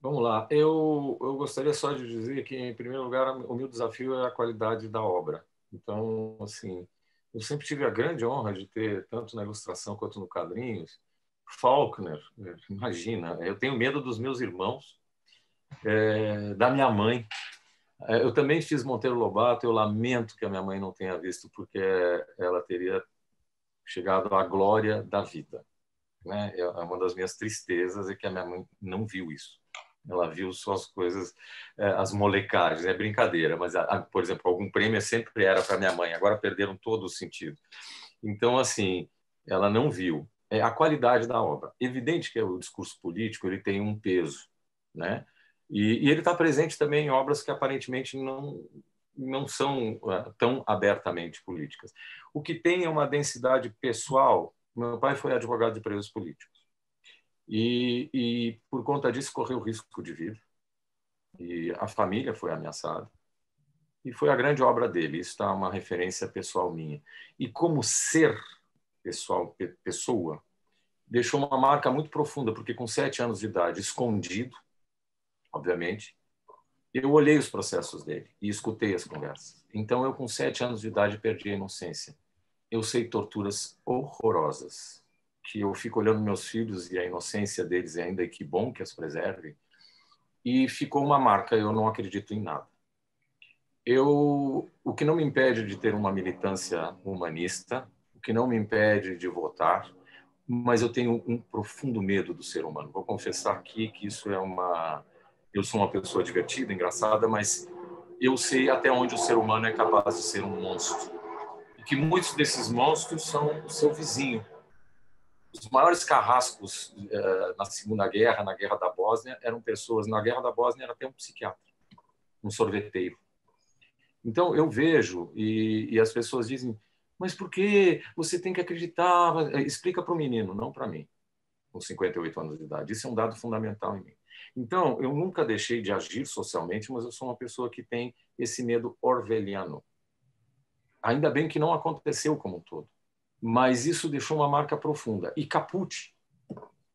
Speaker 3: Vamos lá. Eu, eu gostaria só de dizer que, em primeiro lugar, o meu desafio é a qualidade da obra. Então, assim, eu sempre tive a grande honra de ter, tanto na ilustração quanto no quadrinhos, Faulkner. Imagina, eu tenho medo dos meus irmãos, é, da minha mãe. É, eu também fiz Monteiro Lobato, eu lamento que a minha mãe não tenha visto, porque ela teria chegado à glória da vida. Né? É uma das minhas tristezas é que a minha mãe não viu isso. Ela viu só as coisas, é, as molecagens, é brincadeira, mas, por exemplo, algum prêmio sempre era para minha mãe, agora perderam todo o sentido. Então, assim, ela não viu. é a qualidade da obra. Evidente que o discurso político ele tem um peso, né? E, e ele está presente também em obras que aparentemente não não são uh, tão abertamente políticas. O que tem é uma densidade pessoal. Meu pai foi advogado de presos políticos e, e por conta disso correu risco de vida e a família foi ameaçada e foi a grande obra dele. Isso está uma referência pessoal minha. E como ser pessoal, pessoa, deixou uma marca muito profunda, porque com sete anos de idade, escondido, obviamente, eu olhei os processos dele e escutei as conversas. Então, eu, com sete anos de idade, perdi a inocência. Eu sei torturas horrorosas, que eu fico olhando meus filhos e a inocência deles, e ainda que bom que as preserve, e ficou uma marca. Eu não acredito em nada. Eu, o que não me impede de ter uma militância humanista, o que não me impede de votar, mas eu tenho um profundo medo do ser humano. Vou confessar aqui que isso é uma. Eu sou uma pessoa divertida, engraçada, mas eu sei até onde o ser humano é capaz de ser um monstro. E que muitos desses monstros são o seu vizinho. Os maiores carrascos eh, na Segunda Guerra, na Guerra da Bósnia, eram pessoas. Na Guerra da Bósnia era até um psiquiatra, um sorveteiro. Então eu vejo e, e as pessoas dizem mas por que você tem que acreditar? Explica para o menino, não para mim, com 58 anos de idade. Isso é um dado fundamental em mim. Então, eu nunca deixei de agir socialmente, mas eu sou uma pessoa que tem esse medo orwelliano. Ainda bem que não aconteceu como um todo, mas isso deixou uma marca profunda. E Caput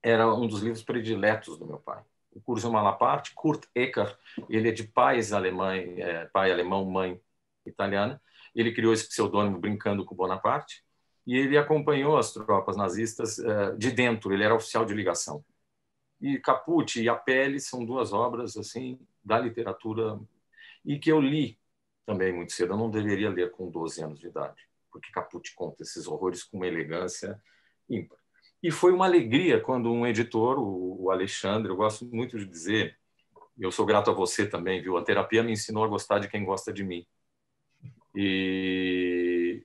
Speaker 3: era um dos livros prediletos do meu pai. O Curso Malaparte, Kurt Ecker, ele é de pais alemães, é, pai alemão, mãe italiana, ele criou esse pseudônimo brincando com Bonaparte e ele acompanhou as tropas nazistas uh, de dentro. Ele era oficial de ligação. E Caput e A Pele são duas obras assim da literatura e que eu li também muito cedo. Eu não deveria ler com 12 anos de idade, porque Caput conta esses horrores com uma elegância ímpar. E foi uma alegria quando um editor, o Alexandre, eu gosto muito de dizer, eu sou grato a você também, viu? A terapia me ensinou a gostar de quem gosta de mim. E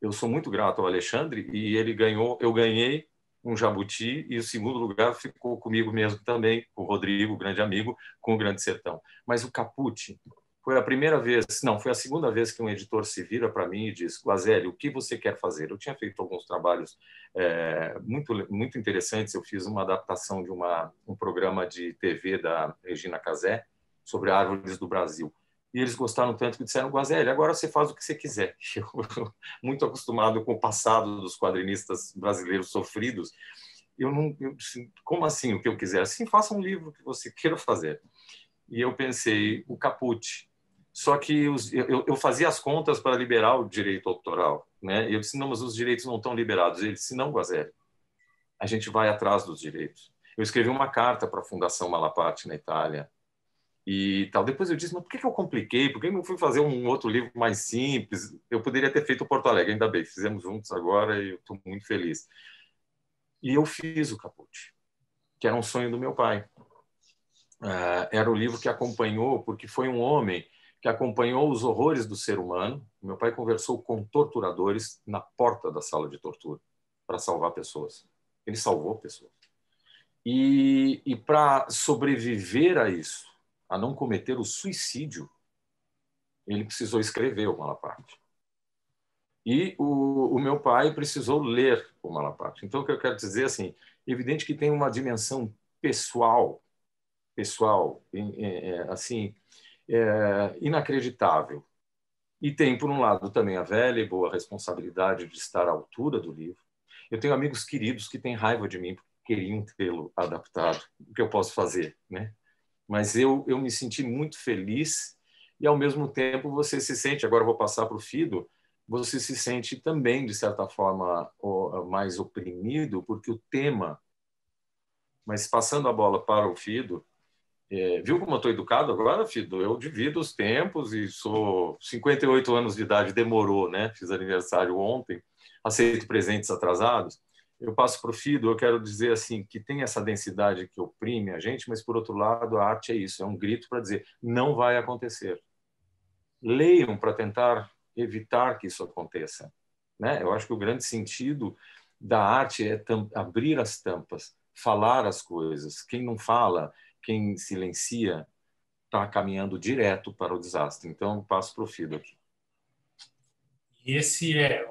Speaker 3: eu sou muito grato ao Alexandre e ele ganhou, eu ganhei um jabuti e o segundo lugar ficou comigo mesmo também, com o Rodrigo, grande amigo, com o Grande Sertão. Mas o Caput foi a primeira vez, não, foi a segunda vez que um editor se vira para mim e diz: Guazelli, o que você quer fazer? Eu tinha feito alguns trabalhos é, muito muito interessantes. Eu fiz uma adaptação de uma, um programa de TV da Regina Casé sobre árvores do Brasil e eles gostaram tanto que disseram, Guazelli, agora você faz o que você quiser. *laughs* Eu, muito acostumado com o passado dos quadrinistas brasileiros sofridos, eu não, eu, como assim o que eu quiser? Assim, faça um livro que você queira fazer. E eu pensei, o Caput. Só que os, eu, eu, fazia as contas para liberar o direito autoral, né? E eu disse, não, mas os direitos não estão liberados. Ele disse, não, Guazelli, a gente vai atrás dos direitos. Eu escrevi uma carta para a Fundação Malaparte na Itália, e tal. Depois eu disse, mas por que, eu compliquei? Por que não fui fazer um outro livro mais simples? Eu poderia ter feito o Porto Alegre, ainda bem, fizemos juntos agora e eu estou muito feliz. E eu fiz o Caput, que era um sonho do meu pai. Uh, era o livro que acompanhou, porque foi um homem que acompanhou os horrores do ser humano. Meu pai conversou com torturadores na porta da sala de tortura para salvar pessoas. Ele salvou pessoas. E, e para sobreviver a isso, a não cometer o suicídio, ele precisou escrever o Malaparte. E o, o, meu pai precisou ler o Malaparte. Então, o que eu quero dizer assim, evidente que tem uma dimensão pessoal, pessoal, é, assim, é, inacreditável. E tem, por um lado, também a velha e boa responsabilidade de estar à altura do livro. Eu tenho amigos queridos que têm raiva de mim porque queriam tê-lo adaptado. O que eu posso fazer, né? Mas eu, eu me senti muito feliz e, ao mesmo tempo, você se sente, agora vou passar para o Fido, você se sente também, de certa forma, mais oprimido, porque o tema. Mas passando a bola para o Fido, é, viu como eu estou educado agora, Fido? Eu divido os tempos e sou 58 anos de idade, demorou, né? Fiz aniversário ontem, aceito presentes atrasados eu passo para o Fido, eu quero dizer assim que tem essa densidade que oprime a gente, mas por outro lado a arte é isso, é um grito para dizer não vai acontecer. Leiam para tentar evitar que isso aconteça, né? Eu acho que o grande sentido da arte é abrir as tampas, falar as coisas. Quem não fala, quem silencia, está caminhando direto para o desastre. Então, passo para o Fido aqui.
Speaker 4: Esse é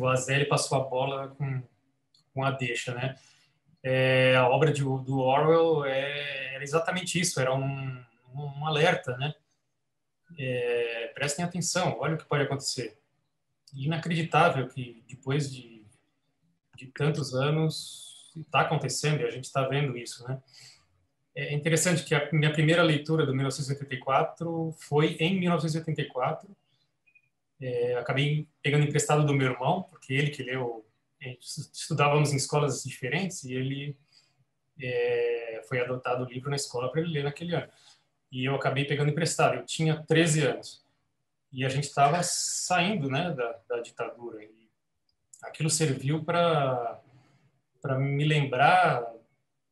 Speaker 4: o, Azelli passou a bola com, com a deixa, né? É, a obra de, do Orwell é, era exatamente isso, era um, um alerta, né? É, prestem atenção, olha o que pode acontecer. Inacreditável que depois de, de tantos anos está acontecendo e a gente está vendo isso, né? É interessante que a minha primeira leitura do 1984 foi em 1984. É, acabei pegando emprestado do meu irmão, porque ele que leu. Estudávamos em escolas diferentes e ele é, foi adotado o livro na escola para ele ler naquele ano. E eu acabei pegando emprestado. Eu tinha 13 anos e a gente estava saindo, né, da, da ditadura. E aquilo serviu para para me lembrar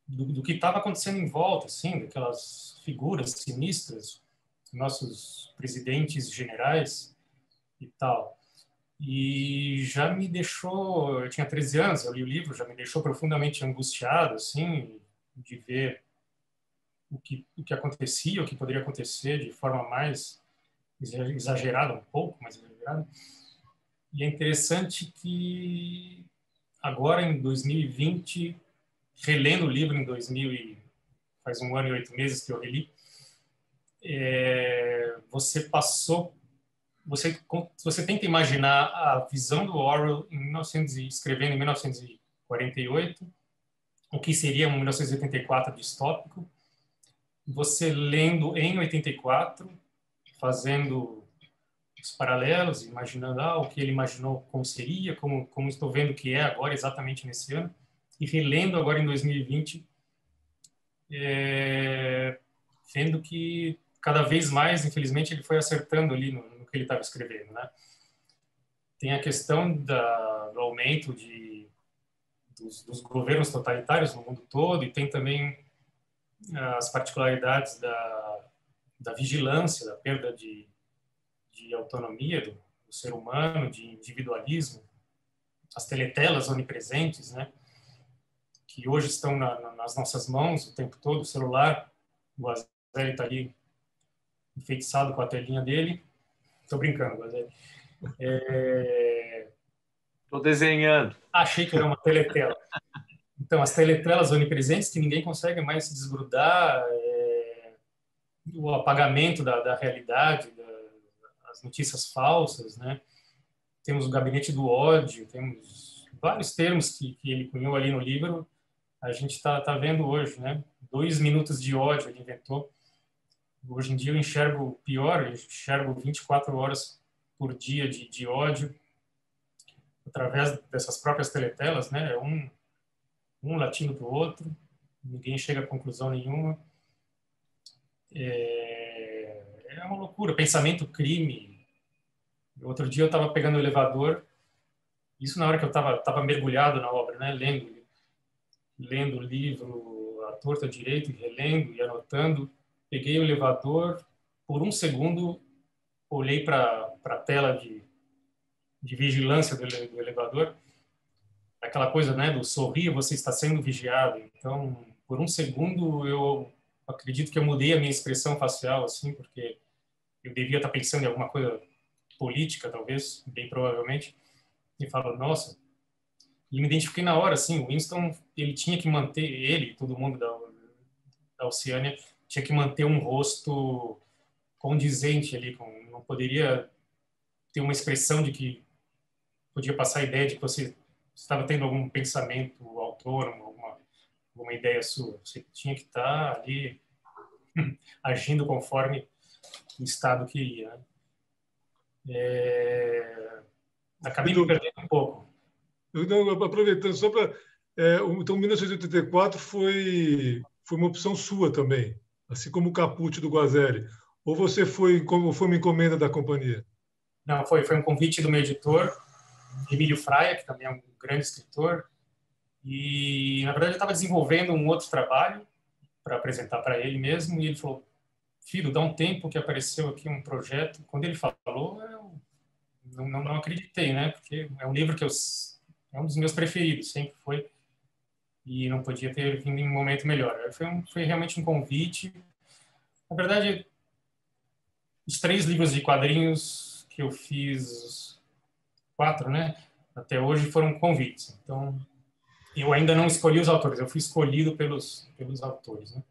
Speaker 4: do, do que estava acontecendo em volta, assim, daquelas figuras sinistras, nossos presidentes generais e tal. E já me deixou, eu tinha 13 anos, eu li o livro, já me deixou profundamente angustiado, assim, de ver o que, o que acontecia, o que poderia acontecer de forma mais exagerada, um pouco mais exagerada. E é interessante que agora, em 2020, relendo o livro em 2000 e faz um ano e oito meses que eu reli, é, você passou, você você tenta imaginar a visão do Orwell em 1900 escrevendo em 1948, o que seria um 1984 distópico, você lendo em 84, fazendo os paralelos, imaginando ah, o que ele imaginou como seria, como como estou vendo que é agora exatamente nesse ano e relendo agora em 2020, é, vendo que cada vez mais, infelizmente, ele foi acertando ali no que ele estava escrevendo, né? Tem a questão da, do aumento de, dos, dos, governos totalitários no mundo todo e tem também as particularidades da, da vigilância, da perda de, de autonomia do, do ser humano, de individualismo, as teletelas onipresentes, né? que hoje estão na, na, nas nossas mãos o tempo todo, o celular, o Azelli está ali enfeitiçado com a telinha dele. Estou brincando, Azelli.
Speaker 3: Estou é... desenhando.
Speaker 4: Achei que era uma teletela. Então, as teletelas onipresentes que ninguém consegue mais se desgrudar, é... o apagamento da, da realidade, da, as notícias falsas, né? Temos o gabinete do ódio, temos vários termos que, que ele cunhou ali no livro a gente está tá vendo hoje, né? Dois minutos de ódio ele inventou. Hoje em dia eu enxergo pior, eu enxergo 24 horas por dia de, de ódio através dessas próprias teletelas, né? É um, um latindo para o outro, ninguém chega a conclusão nenhuma. É, é uma loucura. Pensamento crime. Outro dia eu estava pegando o elevador, isso na hora que eu estava tava mergulhado na obra, né? Lendo lendo o livro à torta direito, relendo e anotando. Peguei o elevador, por um segundo olhei para a tela de, de vigilância do, do, elevador, aquela coisa né, do sorrir, você está sendo vigiado. Então, por um segundo, eu acredito que eu mudei a minha expressão facial, assim, porque eu devia estar pensando em alguma coisa política, talvez, bem provavelmente, e falo, nossa, e me identifiquei na hora, assim, o Winston, ele tinha que manter, ele, todo mundo da, da Oceânia, tinha que manter um rosto condizente ali, com, não poderia ter uma expressão de que podia passar a ideia de que você estava tendo algum pensamento autônomo, alguma, alguma ideia sua. Você tinha que estar ali *laughs* agindo conforme o Estado queria. Né? É... Acabei me perdendo um pouco.
Speaker 2: Então, aproveitando, só para. É, então, 1984 foi, foi uma opção sua também, assim como o Caput do Guazelli. Ou você foi, como foi uma encomenda da companhia?
Speaker 4: Não, foi, foi um convite do meu editor, Emílio Fraia, que também é um grande escritor. E, na verdade, eu estava desenvolvendo um outro trabalho para apresentar para ele mesmo. E ele falou: Filho, dá um tempo que apareceu aqui um projeto. Quando ele falou, eu não, não, não acreditei, né? Porque é um livro que eu é um dos meus preferidos, sempre foi. E não podia ter vindo em um momento melhor. Foi, um, foi realmente um convite. Na verdade, os três livros de quadrinhos que eu fiz, quatro, né? Até hoje foram convites. Então, eu ainda não escolhi os autores, eu fui escolhido pelos, pelos autores, né?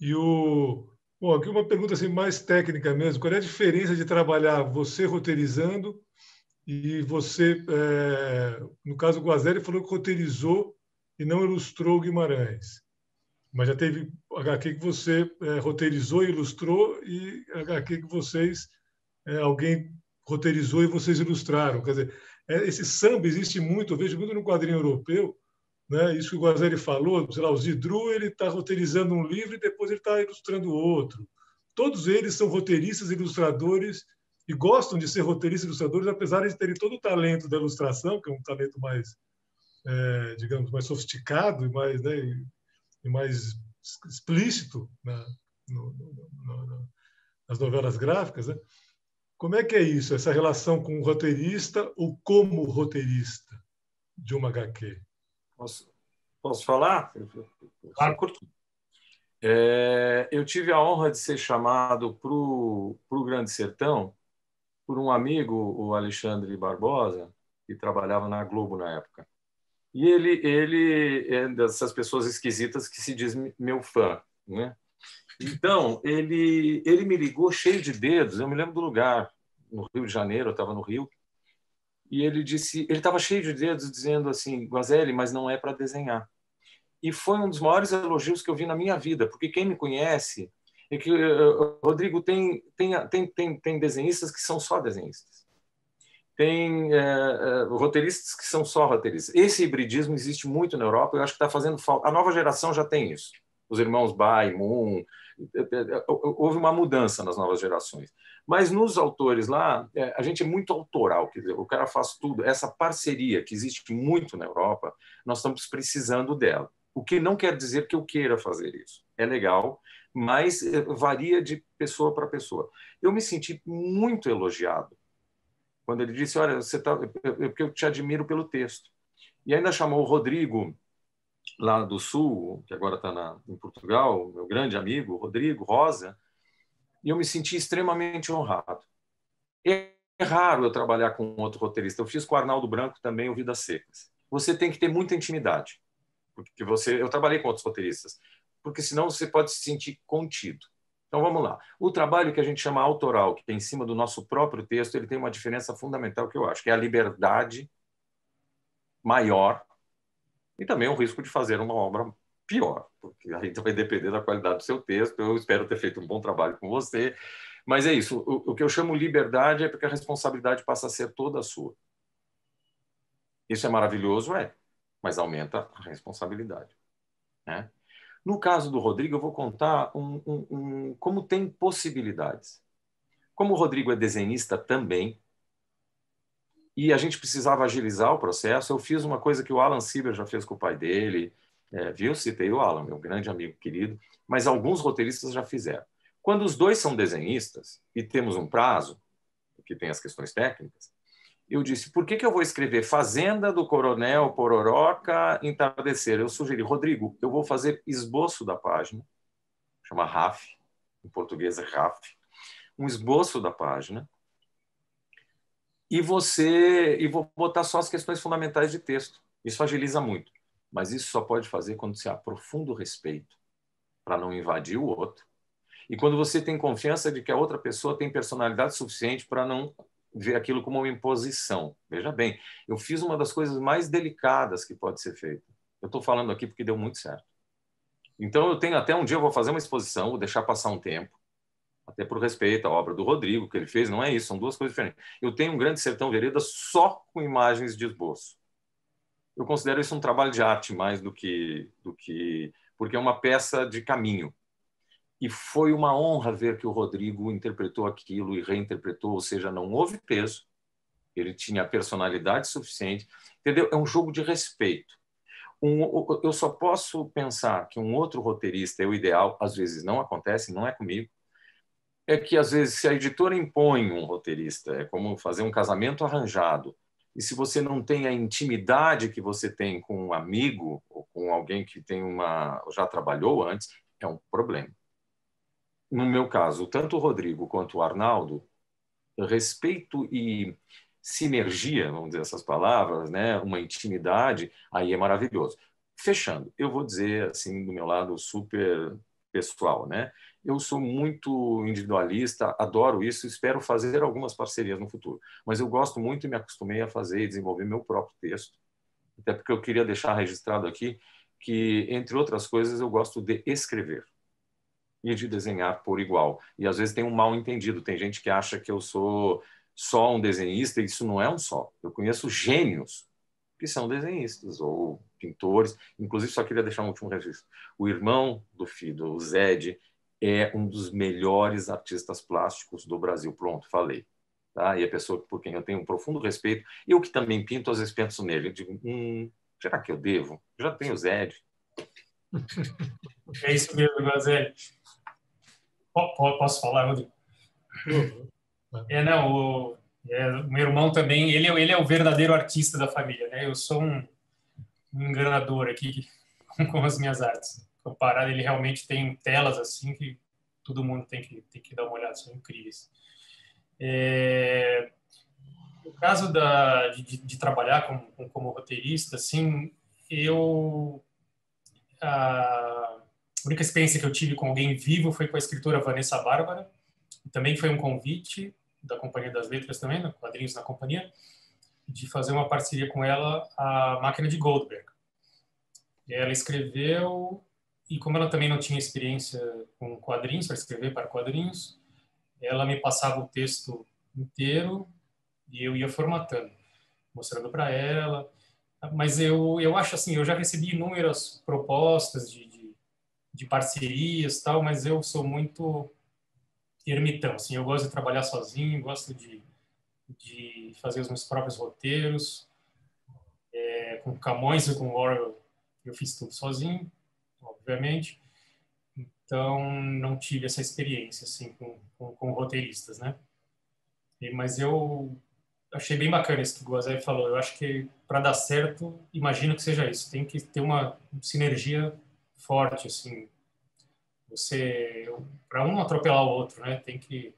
Speaker 2: E o, Bom, aqui uma pergunta assim, mais técnica mesmo. Qual é a diferença de trabalhar você roteirizando e você, é, no caso, o Guazelli falou que roteirizou e não ilustrou Guimarães. Mas já teve HQ que você é, roteirizou e ilustrou e HQ que vocês, é, alguém roteirizou e vocês ilustraram. Quer dizer, é, esse samba existe muito, eu vejo muito no quadrinho europeu, né? Isso que o Guazelli falou, sei lá, o Zidru está roteirizando um livro e depois ele está ilustrando outro. Todos eles são roteiristas, ilustradores e gostam de ser roteiristas, ilustradores, apesar de terem todo o talento da ilustração, que é um talento mais, é, digamos, mais sofisticado e mais, né, e mais explícito na, no, no, no, nas novelas gráficas. Né? Como é que é isso, essa relação com o roteirista ou como roteirista de uma HQ?
Speaker 3: Posso, posso falar? Claro. É, eu tive a honra de ser chamado para o Grande Sertão por um amigo, o Alexandre Barbosa, que trabalhava na Globo na época. E ele, ele é dessas pessoas esquisitas que se diz meu fã, né? Então, ele, ele me ligou cheio de dedos, eu me lembro do lugar, no Rio de Janeiro, eu estava no Rio, e ele disse, ele estava cheio de dedos dizendo assim, Guazelli, mas não é para desenhar. E foi um dos maiores elogios que eu vi na minha vida, porque quem me conhece é que uh, Rodrigo tem, tem tem tem tem desenhistas que são só desenhistas. Tem uh, roteiristas que são só roteiristas. Esse hibridismo existe muito na Europa, eu acho que está fazendo falta. A nova geração já tem isso. Os irmãos Bai, Moon, houve uma mudança nas novas gerações. Mas nos autores lá, é, a gente é muito autoral, quer dizer, o cara faz tudo. Essa parceria que existe muito na Europa, nós estamos precisando dela. O que não quer dizer que eu queira fazer isso. É legal, mas é, varia de pessoa para pessoa. Eu me senti muito elogiado quando ele disse: Olha, você tá, porque eu te admiro pelo texto. E ainda chamou o Rodrigo, lá do Sul, que agora está em Portugal, meu grande amigo, Rodrigo Rosa, e eu me senti extremamente honrado. É raro eu trabalhar com outro roteirista. Eu fiz com o Arnaldo Branco também o Vidas Secas. Você tem que ter muita intimidade, porque você. Eu trabalhei com outros roteiristas, porque senão você pode se sentir contido. Então vamos lá. O trabalho que a gente chama autoral, que é em cima do nosso próprio texto, ele tem uma diferença fundamental que eu acho, que é a liberdade maior e também o risco de fazer uma obra pior, porque aí *laughs* vai depender da qualidade do seu texto. Eu espero ter feito um bom trabalho com você. Mas é isso, o, o que eu chamo liberdade é porque a responsabilidade passa a ser toda sua. Isso é maravilhoso, é, mas aumenta a responsabilidade. Né? No caso do Rodrigo, eu vou contar um, um, um, como tem possibilidades. Como o Rodrigo é desenhista também, e a gente precisava agilizar o processo, eu fiz uma coisa que o Alan Sieber já fez com o pai dele, é, viu? Citei o Alan, meu grande amigo querido, mas alguns roteiristas já fizeram. Quando os dois são desenhistas e temos um prazo, que tem as questões técnicas, eu disse, por que, que eu vou escrever Fazenda do Coronel Pororoca Entardecer? Eu sugeri, Rodrigo, eu vou fazer esboço da página, chama RAF, em português é RAF, um esboço da página, e você e vou botar só as questões fundamentais de texto. Isso agiliza muito. Mas isso só pode fazer quando se aprofunda o respeito para não invadir o outro. E quando você tem confiança de que a outra pessoa tem personalidade suficiente para não ver aquilo como uma imposição. Veja bem, eu fiz uma das coisas mais delicadas que pode ser feita. Eu estou falando aqui porque deu muito certo. Então eu tenho até um dia eu vou fazer uma exposição, vou deixar passar um tempo, até por respeito à obra do Rodrigo que ele fez. Não é isso, são duas coisas diferentes. Eu tenho um grande sertão vereda só com imagens de esboço eu considero isso um trabalho de arte mais do que do que porque é uma peça de caminho. E foi uma honra ver que o Rodrigo interpretou aquilo e reinterpretou, ou seja, não houve peso. Ele tinha personalidade suficiente, entendeu? É um jogo de respeito. Um, eu só posso pensar que um outro roteirista é o ideal, às vezes não acontece, não é comigo. É que às vezes se a editora impõe um roteirista, é como fazer um casamento arranjado E se você não tem a intimidade que você tem com um amigo ou com alguém que tem uma já trabalhou antes, é um problema. No meu caso, tanto o Rodrigo quanto o Arnaldo, respeito e sinergia, vamos dizer essas palavras, né, uma intimidade, aí é maravilhoso. Fechando, eu vou dizer assim do meu lado super pessoal, né? Eu sou muito individualista, adoro isso, espero fazer algumas parcerias no futuro. Mas eu gosto muito e me acostumei a fazer e desenvolver meu próprio texto. Até porque eu queria deixar registrado aqui que, entre outras coisas, eu gosto de escrever e de desenhar por igual. E às vezes tem um mal entendido. Tem gente que acha que eu sou só um desenhista e isso não é um só. Eu conheço gênios que são desenhistas ou pintores. Inclusive, só queria deixar um último registro. O irmão do Fido, o Zed, é um dos melhores artistas plásticos do Brasil. Pronto, falei. Tá? E a pessoa por quem eu tenho um profundo respeito, eu que também pinto, às vezes penso nele. Eu digo, hum, será que eu devo? Já tenho o Zed.
Speaker 4: É isso mesmo, Gazelli. Posso falar, Rodrigo? É, não, o, é, meu irmão também, ele, é, ele é o verdadeiro artista da família, né? Eu sou um, um enganador aqui *laughs* com as minhas artes. Comparado, ele realmente tem telas assim que todo mundo tem que, tem que dar uma olhada, são incríveis. É, no caso da, de, de trabalhar como, como roteirista, assim, eu a única experiência que eu tive com alguém vivo foi com a escritora Vanessa Bárbara. Também foi um convite da Companhia das Letras também, quadrinhos na companhia, de fazer uma parceria com ela, a Máquina de Goldberg. Ela escreveu e como ela também não tinha experiência com quadrinhos para escrever para quadrinhos, ela me passava o texto inteiro e eu ia formatando, mostrando para ela. Mas eu eu acho assim, eu já recebi inúmeras propostas de, de, parcerias tal, mas eu sou muito ermitão, assim, eu gosto de trabalhar sozinho, gosto de, de fazer os meus próprios roteiros. É, com Camões e com Orwell eu fiz tudo sozinho, obviamente. Então não tive essa experiência assim com, com, com roteiristas, né? E, mas eu achei bem bacana isso que o Guazé falou. Eu acho que para dar certo, imagino que seja isso. Tem que ter uma sinergia forte, assim, você para um atropelar o outro, né? Tem que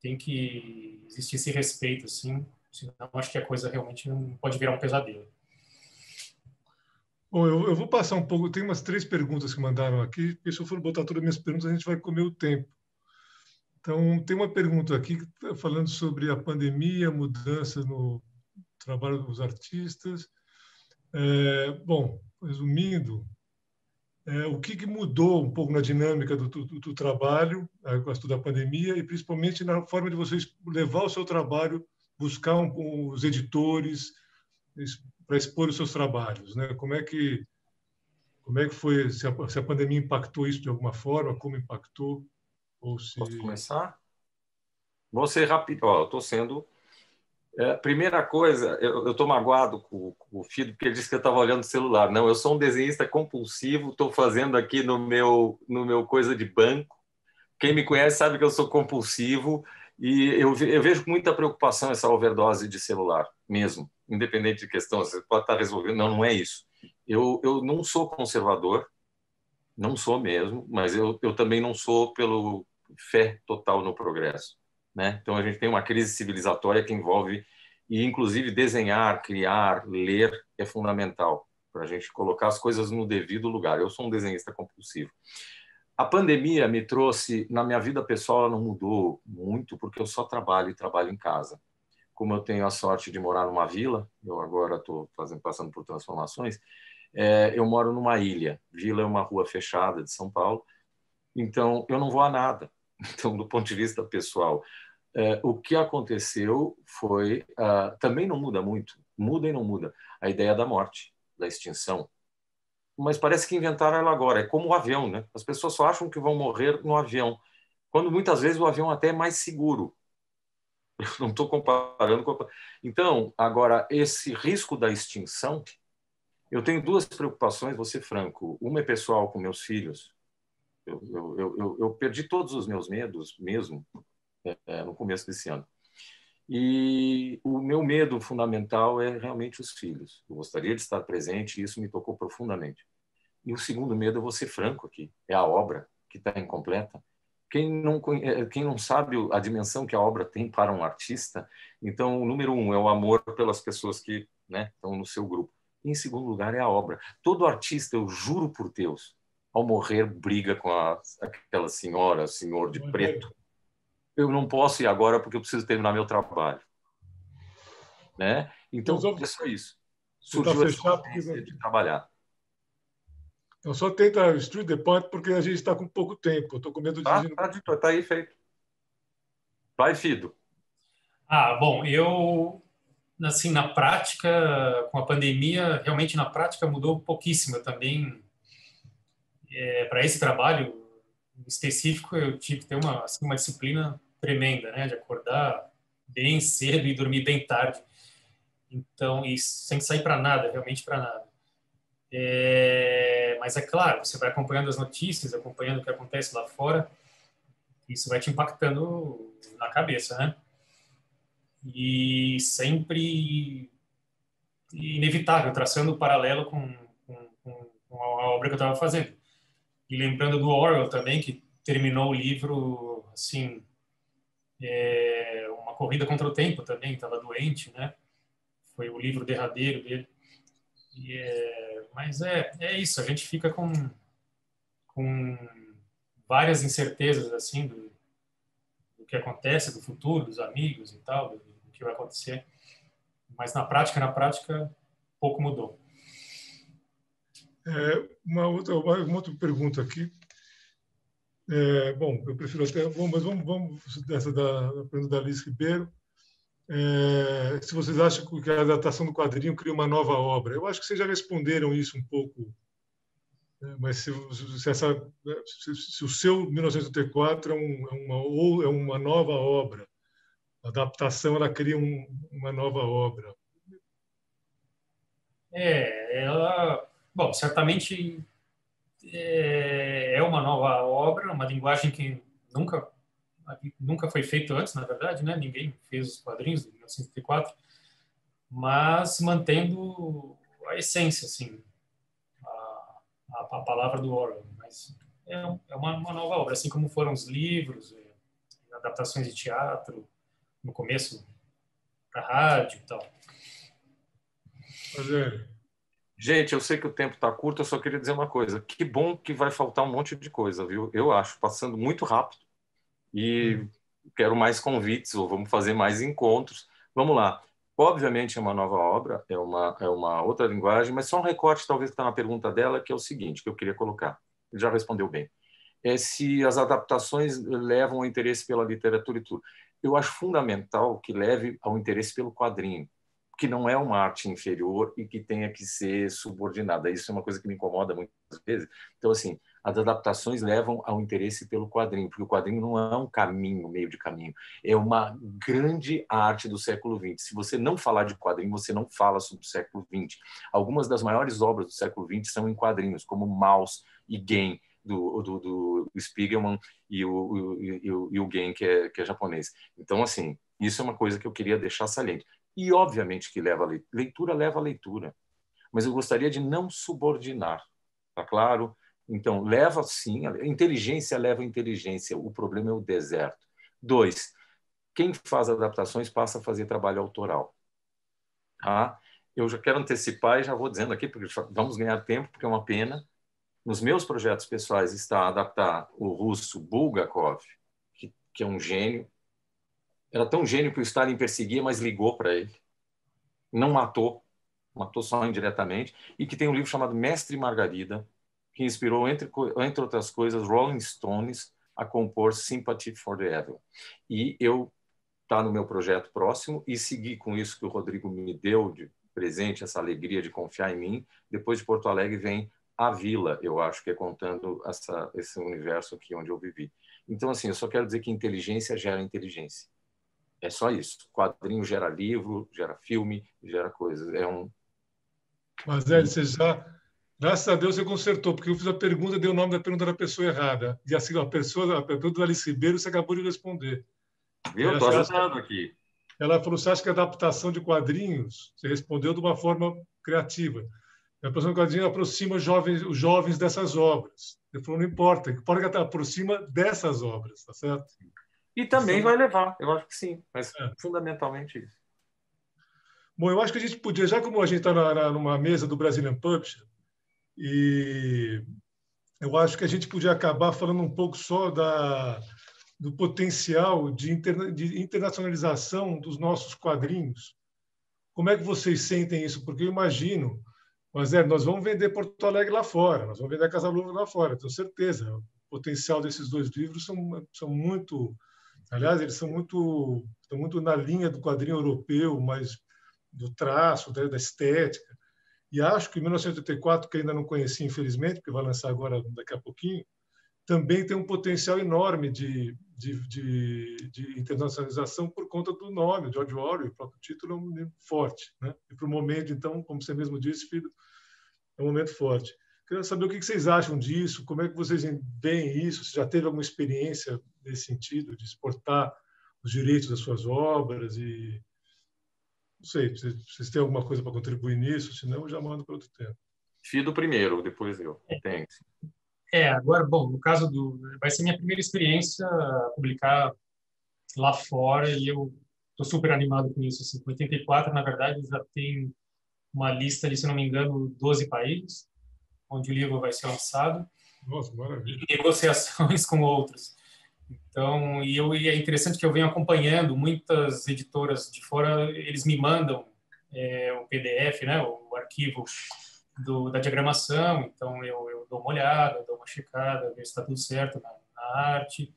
Speaker 4: tem que existir esse respeito, assim. Senão acho que a coisa realmente não pode virar um pesadelo.
Speaker 2: Bom, eu, eu, vou passar um pouco. Tem umas três perguntas que mandaram aqui. E se eu for botar todas as minhas perguntas, a gente vai comer o tempo. Então, tem uma pergunta aqui tá falando sobre a pandemia, mudança no trabalho dos artistas. É, bom, resumindo, é, o que, que, mudou um pouco na dinâmica do, do, do trabalho, a com da pandemia, e principalmente na forma de vocês levar o seu trabalho, buscar um, os editores para expor os seus trabalhos, né? Como é que como é que foi se a, se a pandemia impactou isso de alguma forma, como impactou ou se
Speaker 3: Posso começar? Vou ser rápido, estou sendo é, primeira coisa, eu estou magoado com, com, o filho porque ele disse que eu estava olhando o celular. Não, eu sou um desenhista compulsivo, estou fazendo aqui no meu, no meu coisa de banco. Quem me conhece sabe que eu sou compulsivo e eu, eu vejo com muita preocupação essa overdose de celular, mesmo, independente de questão. Você pode estar resolvendo, não, não é isso. Eu, eu não sou conservador, não sou mesmo, mas eu, eu também não sou pelo fé total no progresso. Né? Então a gente tem uma crise civilizatória que envolve e inclusive desenhar, criar, ler é fundamental para a gente colocar as coisas no devido lugar. Eu sou um desenhista compulsivo. A pandemia me trouxe, na minha vida pessoal, ela não mudou muito, porque eu só trabalho e trabalho em casa. Como eu tenho a sorte de morar numa vila, eu agora estou passando por transformações, é, eu moro numa ilha. Vila é uma rua fechada de São Paulo, então eu não vou a nada. Então, do ponto de vista pessoal, é, o que aconteceu foi. Uh, também não muda muito, muda e não muda, a ideia da morte, da extinção. Mas parece que inventaram ela agora. É como o avião, né? As pessoas só acham que vão morrer no avião, quando muitas vezes o avião até é mais seguro. *laughs* Eu não estou comparando com. Então, agora, esse risco da extinção, eu tenho duas preocupações, vou ser franco. Uma é pessoal com meus filhos, eu, eu, eu, eu, perdi todos os meus medos mesmo é, é, no começo desse ano. E o meu medo fundamental é realmente os filhos. Eu gostaria de estar presente e isso me tocou profundamente. E o segundo medo, eu vou ser franco aqui, é a obra que está incompleta. Quem não, eh, quem não sabe a dimensão que a obra tem para um artista, então, o número um é o amor pelas pessoas que né, estão no seu grupo. E, em segundo lugar, é a obra. Todo artista, eu juro por Deus, ao morrer, briga com a, aquela senhora, senhor de preto, eu não posso ir agora porque eu preciso terminar meu trabalho. Né? Então, é só isso. Surgiu essa porque... de trabalhar.
Speaker 2: Então, só tenta Street the point porque a gente está com pouco tempo. Eu estou com medo de...
Speaker 3: Tá, tá, tá, tá aí feito. Vai, Fido.
Speaker 4: Ah, bom, eu assim na prática com a pandemia realmente na prática mudou pouquíssimo eu também é, para esse trabalho específico eu tive que ter uma assim, uma disciplina tremenda, né? De acordar bem cedo e dormir bem tarde. Então, e sem sair para nada, realmente para nada. É, mas é claro, você vai acompanhando as notícias, acompanhando o que acontece lá fora, isso vai te impactando na cabeça, né? E sempre inevitável, traçando um paralelo com, com, com a obra que eu estava fazendo. E lembrando do Orwell também, que terminou o livro, assim, é, uma corrida contra o tempo também, estava doente, né? Foi o livro derradeiro dele. E, é, mas é, é isso, a gente fica com, com várias incertezas assim do, do que acontece, do futuro, dos amigos e tal, do, do que vai acontecer. Mas na prática, na prática, pouco mudou.
Speaker 2: É, uma, outra, uma outra pergunta aqui. É, bom, eu prefiro até. Bom, mas vamos, vamos dessa da, pergunta da Liz Ribeiro. É, se vocês acham que a adaptação do quadrinho cria uma nova obra. Eu acho que vocês já responderam isso um pouco. É, mas se, se, essa, se, se, o seu 1984 é, um, é, uma, ou é uma nova obra, a adaptação ela cria um, uma nova obra.
Speaker 4: É, ela. Bom, certamente é, é uma nova obra, uma linguagem que nunca nunca foi feito antes, na verdade, né? Ninguém fez os quadrinhos de 1934, mas mantendo a essência, assim, a, a, a palavra do Orwell. Mas é, é uma, uma, nova obra, assim como foram os livros, é, adaptações de teatro, no começo para rádio e tal.
Speaker 2: Rogério.
Speaker 3: Gente, eu sei que o tempo está curto, eu só queria dizer uma coisa. Que bom que vai faltar um monte de coisa, viu? Eu acho, passando muito rápido. E hum. quero mais convites, ou vamos fazer mais encontros. Vamos lá. Obviamente é uma nova obra, é uma, é uma outra linguagem, mas só um recorte, talvez, que está na pergunta dela, que é o seguinte, que eu queria colocar. Ele já respondeu bem. É se as adaptações levam ao interesse pela literatura e tudo. Eu acho fundamental que leve ao interesse pelo quadrinho que não é uma arte inferior e que tenha que ser subordinada. Isso é uma coisa que me incomoda muitas vezes. Então, assim, as adaptações levam ao interesse pelo quadrinho, porque o quadrinho não é um caminho, meio de caminho, é uma grande arte do século XX. Se você não falar de quadrinho, você não fala sobre o século XX. Algumas das maiores obras do século XX são em quadrinhos, como Maus e Game, do, do, do Spiegelman e o, e o, e o Gen, que é, que é japonês. Então, assim, isso é uma coisa que eu queria deixar saliente. E, obviamente, que leva a leitura. leva a leitura. Mas eu gostaria de não subordinar, tá claro? Então, leva sim, a inteligência leva a inteligência, o problema é o deserto. Dois, quem faz adaptações passa a fazer trabalho autoral. Tá? Eu já quero antecipar e já vou dizendo aqui, porque vamos ganhar tempo, porque é uma pena. Nos meus projetos pessoais está adaptar o russo Bulgakov, que, que é um gênio, era tão gênio que o Stalin perseguia, mas ligou para ele. Não matou, matou só indiretamente. E que tem um livro chamado Mestre Margarida, que inspirou, entre, entre outras coisas, Rolling Stones a compor Sympathy for the Evil. E eu está no meu projeto próximo e seguir com isso que o Rodrigo me deu de presente, essa alegria de confiar em mim. Depois de Porto Alegre vem A Vila, eu acho que é contando essa, esse universo aqui onde eu vivi. Então, assim, eu só quero dizer que inteligência gera inteligência. É só isso. Quadrinho gera livro, gera filme, gera coisas. É um.
Speaker 2: Mas, Ed, você já. Graças a Deus você consertou, porque eu fiz a pergunta, deu o nome da pergunta da pessoa errada. E assim, a pessoa, a pergunta do Alice Ribeiro, você acabou de responder.
Speaker 3: Eu estou ajudando aqui.
Speaker 2: ela falou: você acha que a adaptação de quadrinhos, você respondeu de uma forma criativa. A adaptação de quadrinhos aproxima os jovens, os jovens dessas obras. Ele falou: não importa, importa que aproxima dessas obras, tá certo?
Speaker 3: E também vai levar, eu acho que sim, mas é. fundamentalmente isso.
Speaker 2: Bom, eu acho que a gente podia, já como a gente está numa mesa do Brazilian Publisher, e eu acho que a gente podia acabar falando um pouco só da, do potencial de, interna, de internacionalização dos nossos quadrinhos. Como é que vocês sentem isso? Porque eu imagino, mas é, nós vamos vender Porto Alegre lá fora, nós vamos vender Casa Luva lá fora, tenho certeza. O potencial desses dois livros são, são muito, aliás, eles são muito, estão muito na linha do quadrinho europeu, mas do traço, da, da estética. E acho que 1984, que ainda não conheci, infelizmente, porque vai lançar agora daqui a pouquinho, também tem um potencial enorme de, de, de, de internacionalização por conta do nome, George Orwell, o próprio título é um livro forte. Né? E para o momento, então, como você mesmo disse, filho, é um momento forte. Queria saber o que vocês acham disso, como é que vocês veem isso, se já teve alguma experiência nesse sentido, de exportar os direitos das suas obras e não sei, vocês têm alguma coisa para contribuir nisso? Senão eu já mando para outro tempo.
Speaker 3: Fido primeiro, depois eu. Tem.
Speaker 4: É, agora, bom, no caso do. Vai ser minha primeira experiência publicar lá fora e eu estou super animado com isso. Assim, 84, na verdade, já tem uma lista de, se não me engano, 12 países onde o livro vai ser lançado.
Speaker 2: Nossa, maravilha.
Speaker 4: E negociações *laughs* com outros. Então, e, eu, e é interessante que eu venho acompanhando muitas editoras de fora, eles me mandam é, o PDF, né, o arquivo do, da diagramação, então eu, eu, dou uma olhada, dou uma checada, ver se está tudo certo na, na arte.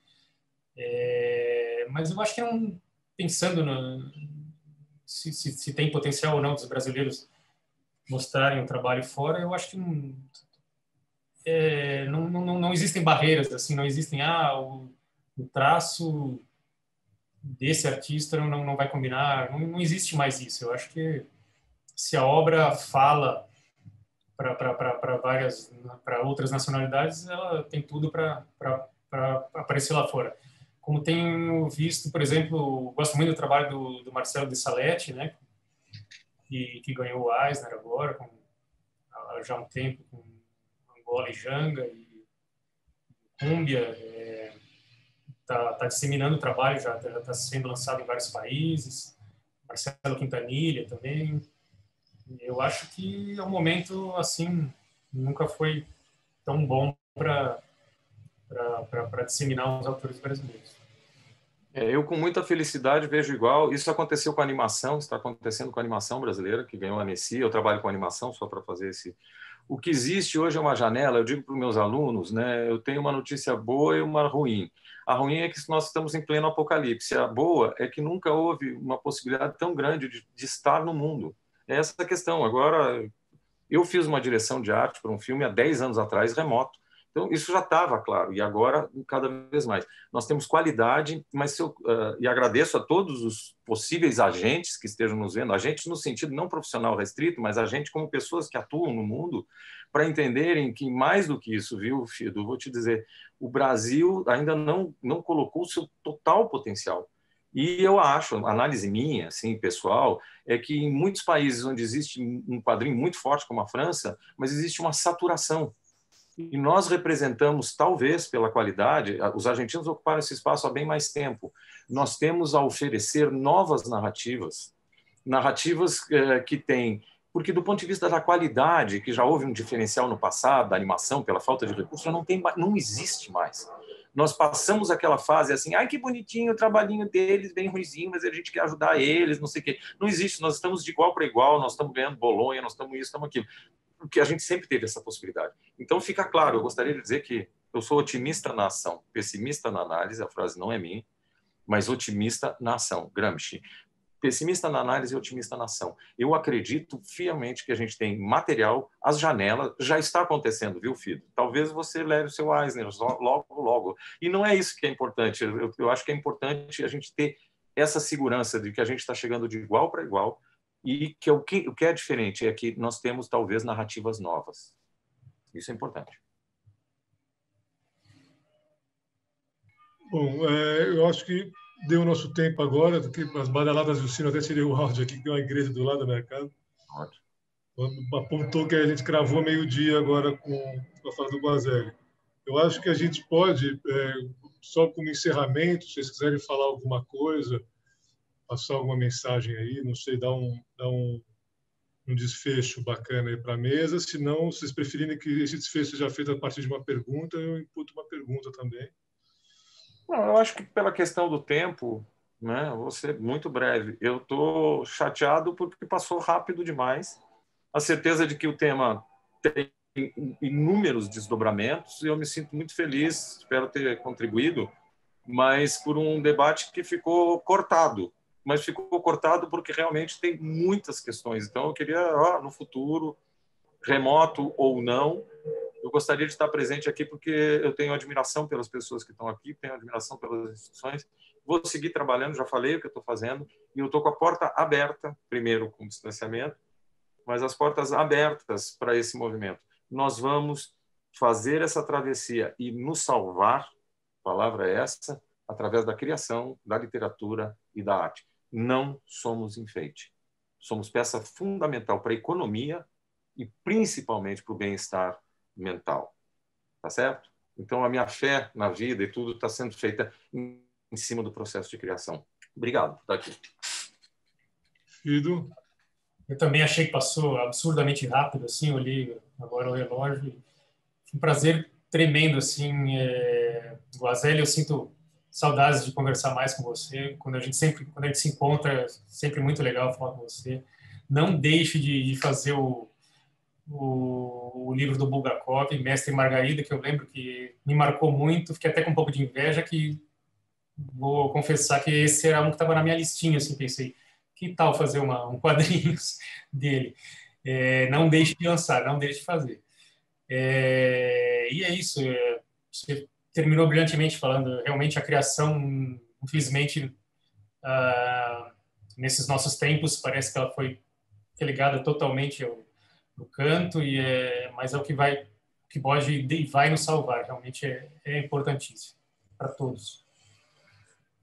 Speaker 4: É, mas eu acho que não, pensando no, se, se, se, tem potencial ou não dos brasileiros mostrarem o trabalho fora, eu acho que não, é, não, não, não existem barreiras, assim, não existem, ah, o, o traço desse artista não, não vai combinar, não, não existe mais isso. Eu acho que se a obra fala para várias para outras nacionalidades, ela tem tudo para aparecer lá fora. Como tenho visto, por exemplo, gosto muito do trabalho do, do Marcelo de Salete, né, que, que ganhou o Eisner agora, com, já há um tempo, com Angola e Janga e Cúmbia. É, está tá disseminando o trabalho, já está sendo lançado em vários países. Marcelo Quintanilha também. Eu acho que é um momento assim nunca foi tão bom para disseminar os autores brasileiros.
Speaker 3: É, eu, com muita felicidade, vejo igual. Isso aconteceu com a animação, está acontecendo com a animação brasileira, que ganhou a Nessi. Eu trabalho com animação só para fazer esse. O que existe hoje é uma janela. Eu digo para os meus alunos, né? Eu tenho uma notícia boa e uma ruim. A ruim é que nós estamos em pleno apocalipse. A boa é que nunca houve uma possibilidade tão grande de, de estar no mundo. É essa a questão. Agora, eu fiz uma direção de arte para um filme há 10 anos atrás, remoto. Então, isso já estava claro, e agora, cada vez mais. Nós temos qualidade, mas eu, uh, e agradeço a todos os possíveis agentes que estejam nos vendo, agentes no sentido não profissional restrito, mas agentes como pessoas que atuam no mundo, para entenderem que, mais do que isso, viu, Fido, vou te dizer, o Brasil ainda não, não colocou o seu total potencial. E eu acho, análise minha, assim, pessoal, é que em muitos países onde existe um quadrinho muito forte, como a França, mas existe uma saturação e nós representamos, talvez pela qualidade, os argentinos ocuparam esse espaço há bem mais tempo. Nós temos a oferecer novas narrativas, narrativas eh, que têm. Porque, do ponto de vista da qualidade, que já houve um diferencial no passado, da animação, pela falta de recursos, não, tem, não existe mais. Nós passamos aquela fase assim, ai que bonitinho o trabalhinho deles, bem ruizinho, mas a gente quer ajudar eles, não sei o quê. Não existe, nós estamos de igual para igual, nós estamos ganhando Bolonha, nós estamos isso, estamos aquilo porque a gente sempre teve essa possibilidade. Então fica claro, eu gostaria de dizer que eu sou otimista na ação, pessimista na análise, a frase não é minha, mas otimista na ação, Gramsci. Pessimista na análise e otimista na ação. Eu acredito fielmente que a gente tem material, as janelas, já está acontecendo, viu, Fido? Talvez você leve o seu Eisner logo, logo. E não é isso que é importante. Eu, eu acho que é importante a gente ter essa segurança de que a gente está chegando de igual para igual, e que o, que o que é diferente é que nós temos talvez narrativas novas. Isso é importante.
Speaker 2: Bom, é, eu acho que deu o nosso tempo agora, as badaladas do sino, até tirei o áudio aqui, que tem uma igreja do lado do mercado. Ótimo. Apontou que a gente cravou meio-dia agora com, com a fala do Guazelli. Eu acho que a gente pode, é, só como encerramento, se vocês quiserem falar alguma coisa, passar alguma mensagem aí, não sei, dar um, dar um, um desfecho bacana aí para a mesa. Se não, vocês preferirem que esse desfecho seja feito a partir de uma pergunta, eu imputo uma pergunta também.
Speaker 3: Não, eu acho que pela questão do tempo, né, vou ser muito breve. Eu estou chateado porque passou rápido demais. A certeza de que o tema tem inúmeros desdobramentos e eu me sinto muito feliz, espero ter contribuído, mas por um debate que ficou cortado. Mas ficou cortado porque realmente tem muitas questões. Então, eu queria, ó, no futuro, remoto ou não, eu gostaria de estar presente aqui porque eu tenho admiração pelas pessoas que estão aqui, tenho admiração pelas instituições. Vou seguir trabalhando, já falei o que eu estou fazendo, e eu estou com a porta aberta, primeiro com distanciamento, mas as portas abertas para esse movimento. Nós vamos fazer essa travessia e nos salvar, palavra é essa, através da criação, da literatura e da arte. Não somos enfeite. Somos peça fundamental para a economia e principalmente para o bem-estar mental. Tá certo? Então, a minha fé na vida e tudo está sendo feita em, em, cima do processo de criação. Obrigado por estar aqui.
Speaker 2: Fido?
Speaker 4: Eu também achei que passou absurdamente rápido, assim, eu olhei agora o relógio. Foi um prazer tremendo, assim. É... Guazelli, eu sinto saudades de conversar mais com você. Quando a gente sempre, quando a gente se encontra, é sempre muito legal falar com você. Não deixe de, de fazer o, o, o, livro do Bulgakov, Mestre Margarida, que eu lembro que me marcou muito, fiquei até com um pouco de inveja, que vou confessar que esse era um que estava na minha listinha, assim, pensei, que tal fazer uma, um quadrinhos *laughs* dele? É, não deixe de lançar, não deixe de fazer. É, e é isso, é, você terminou brilhantemente falando, realmente a criação, infelizmente, ah, nesses nossos tempos, parece que ela foi ligada totalmente ao, no canto e é, mas é o que vai que pode e vai nos salvar. Realmente é, é importantíssimo para todos.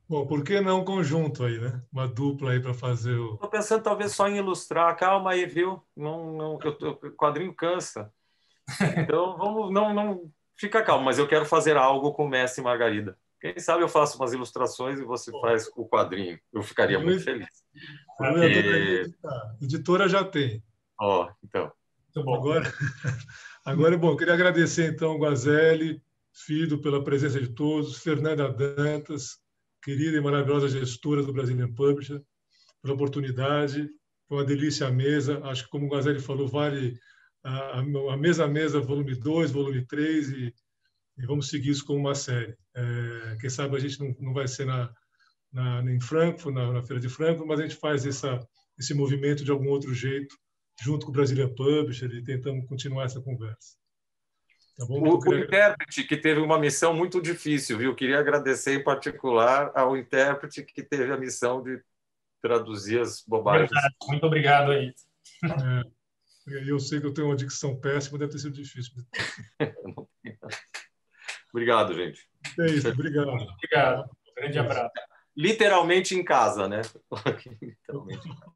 Speaker 2: Bom, por que não um conjunto aí, né? Uma dupla aí para fazer o.
Speaker 3: Estou pensando talvez só em ilustrar. Calma aí, viu? Não, não, o quadrinho cansa. *laughs* Então vamos, não, não, fica calmo. Mas eu quero fazer algo com o Mestre Margarida. Quem sabe eu faço umas ilustrações e você faz o quadrinho. Eu ficaria muito feliz.
Speaker 2: Porque... Editora já tem.
Speaker 3: Ó, oh, então.
Speaker 2: Muito *laughs* bom. Agora, agora é bom. Queria agradecer, então, Guazelli, Fido, pela presença de todos, Fernanda Dantas, querida e maravilhosa gestora do Brazilian Publisher, pela oportunidade. Foi uma delícia a mesa. Acho que, como o Guazelli falou, vale a, a mesa a mesa, volume 2, volume 3, e, e, vamos seguir isso como uma série. É, quem sabe a gente não, não vai ser na, na, em Frankfurt, na, na Feira de Frankfurt, mas a gente faz essa, esse movimento de algum outro jeito junto com o Brasília Publisher e tentamos continuar essa conversa.
Speaker 3: Tá bom? O, queria... o, intérprete que teve uma missão muito difícil, viu? Queria agradecer em particular ao intérprete que teve a missão de traduzir as bobagens.
Speaker 4: Verdade. Muito obrigado aí.
Speaker 2: É, eu sei que eu tenho uma dicção péssima, deve ter sido difícil. *laughs*
Speaker 3: obrigado, gente.
Speaker 2: É isso, obrigado.
Speaker 4: Obrigado. Um grande abraço.
Speaker 3: Literalmente em casa, né? *laughs* Literalmente em casa.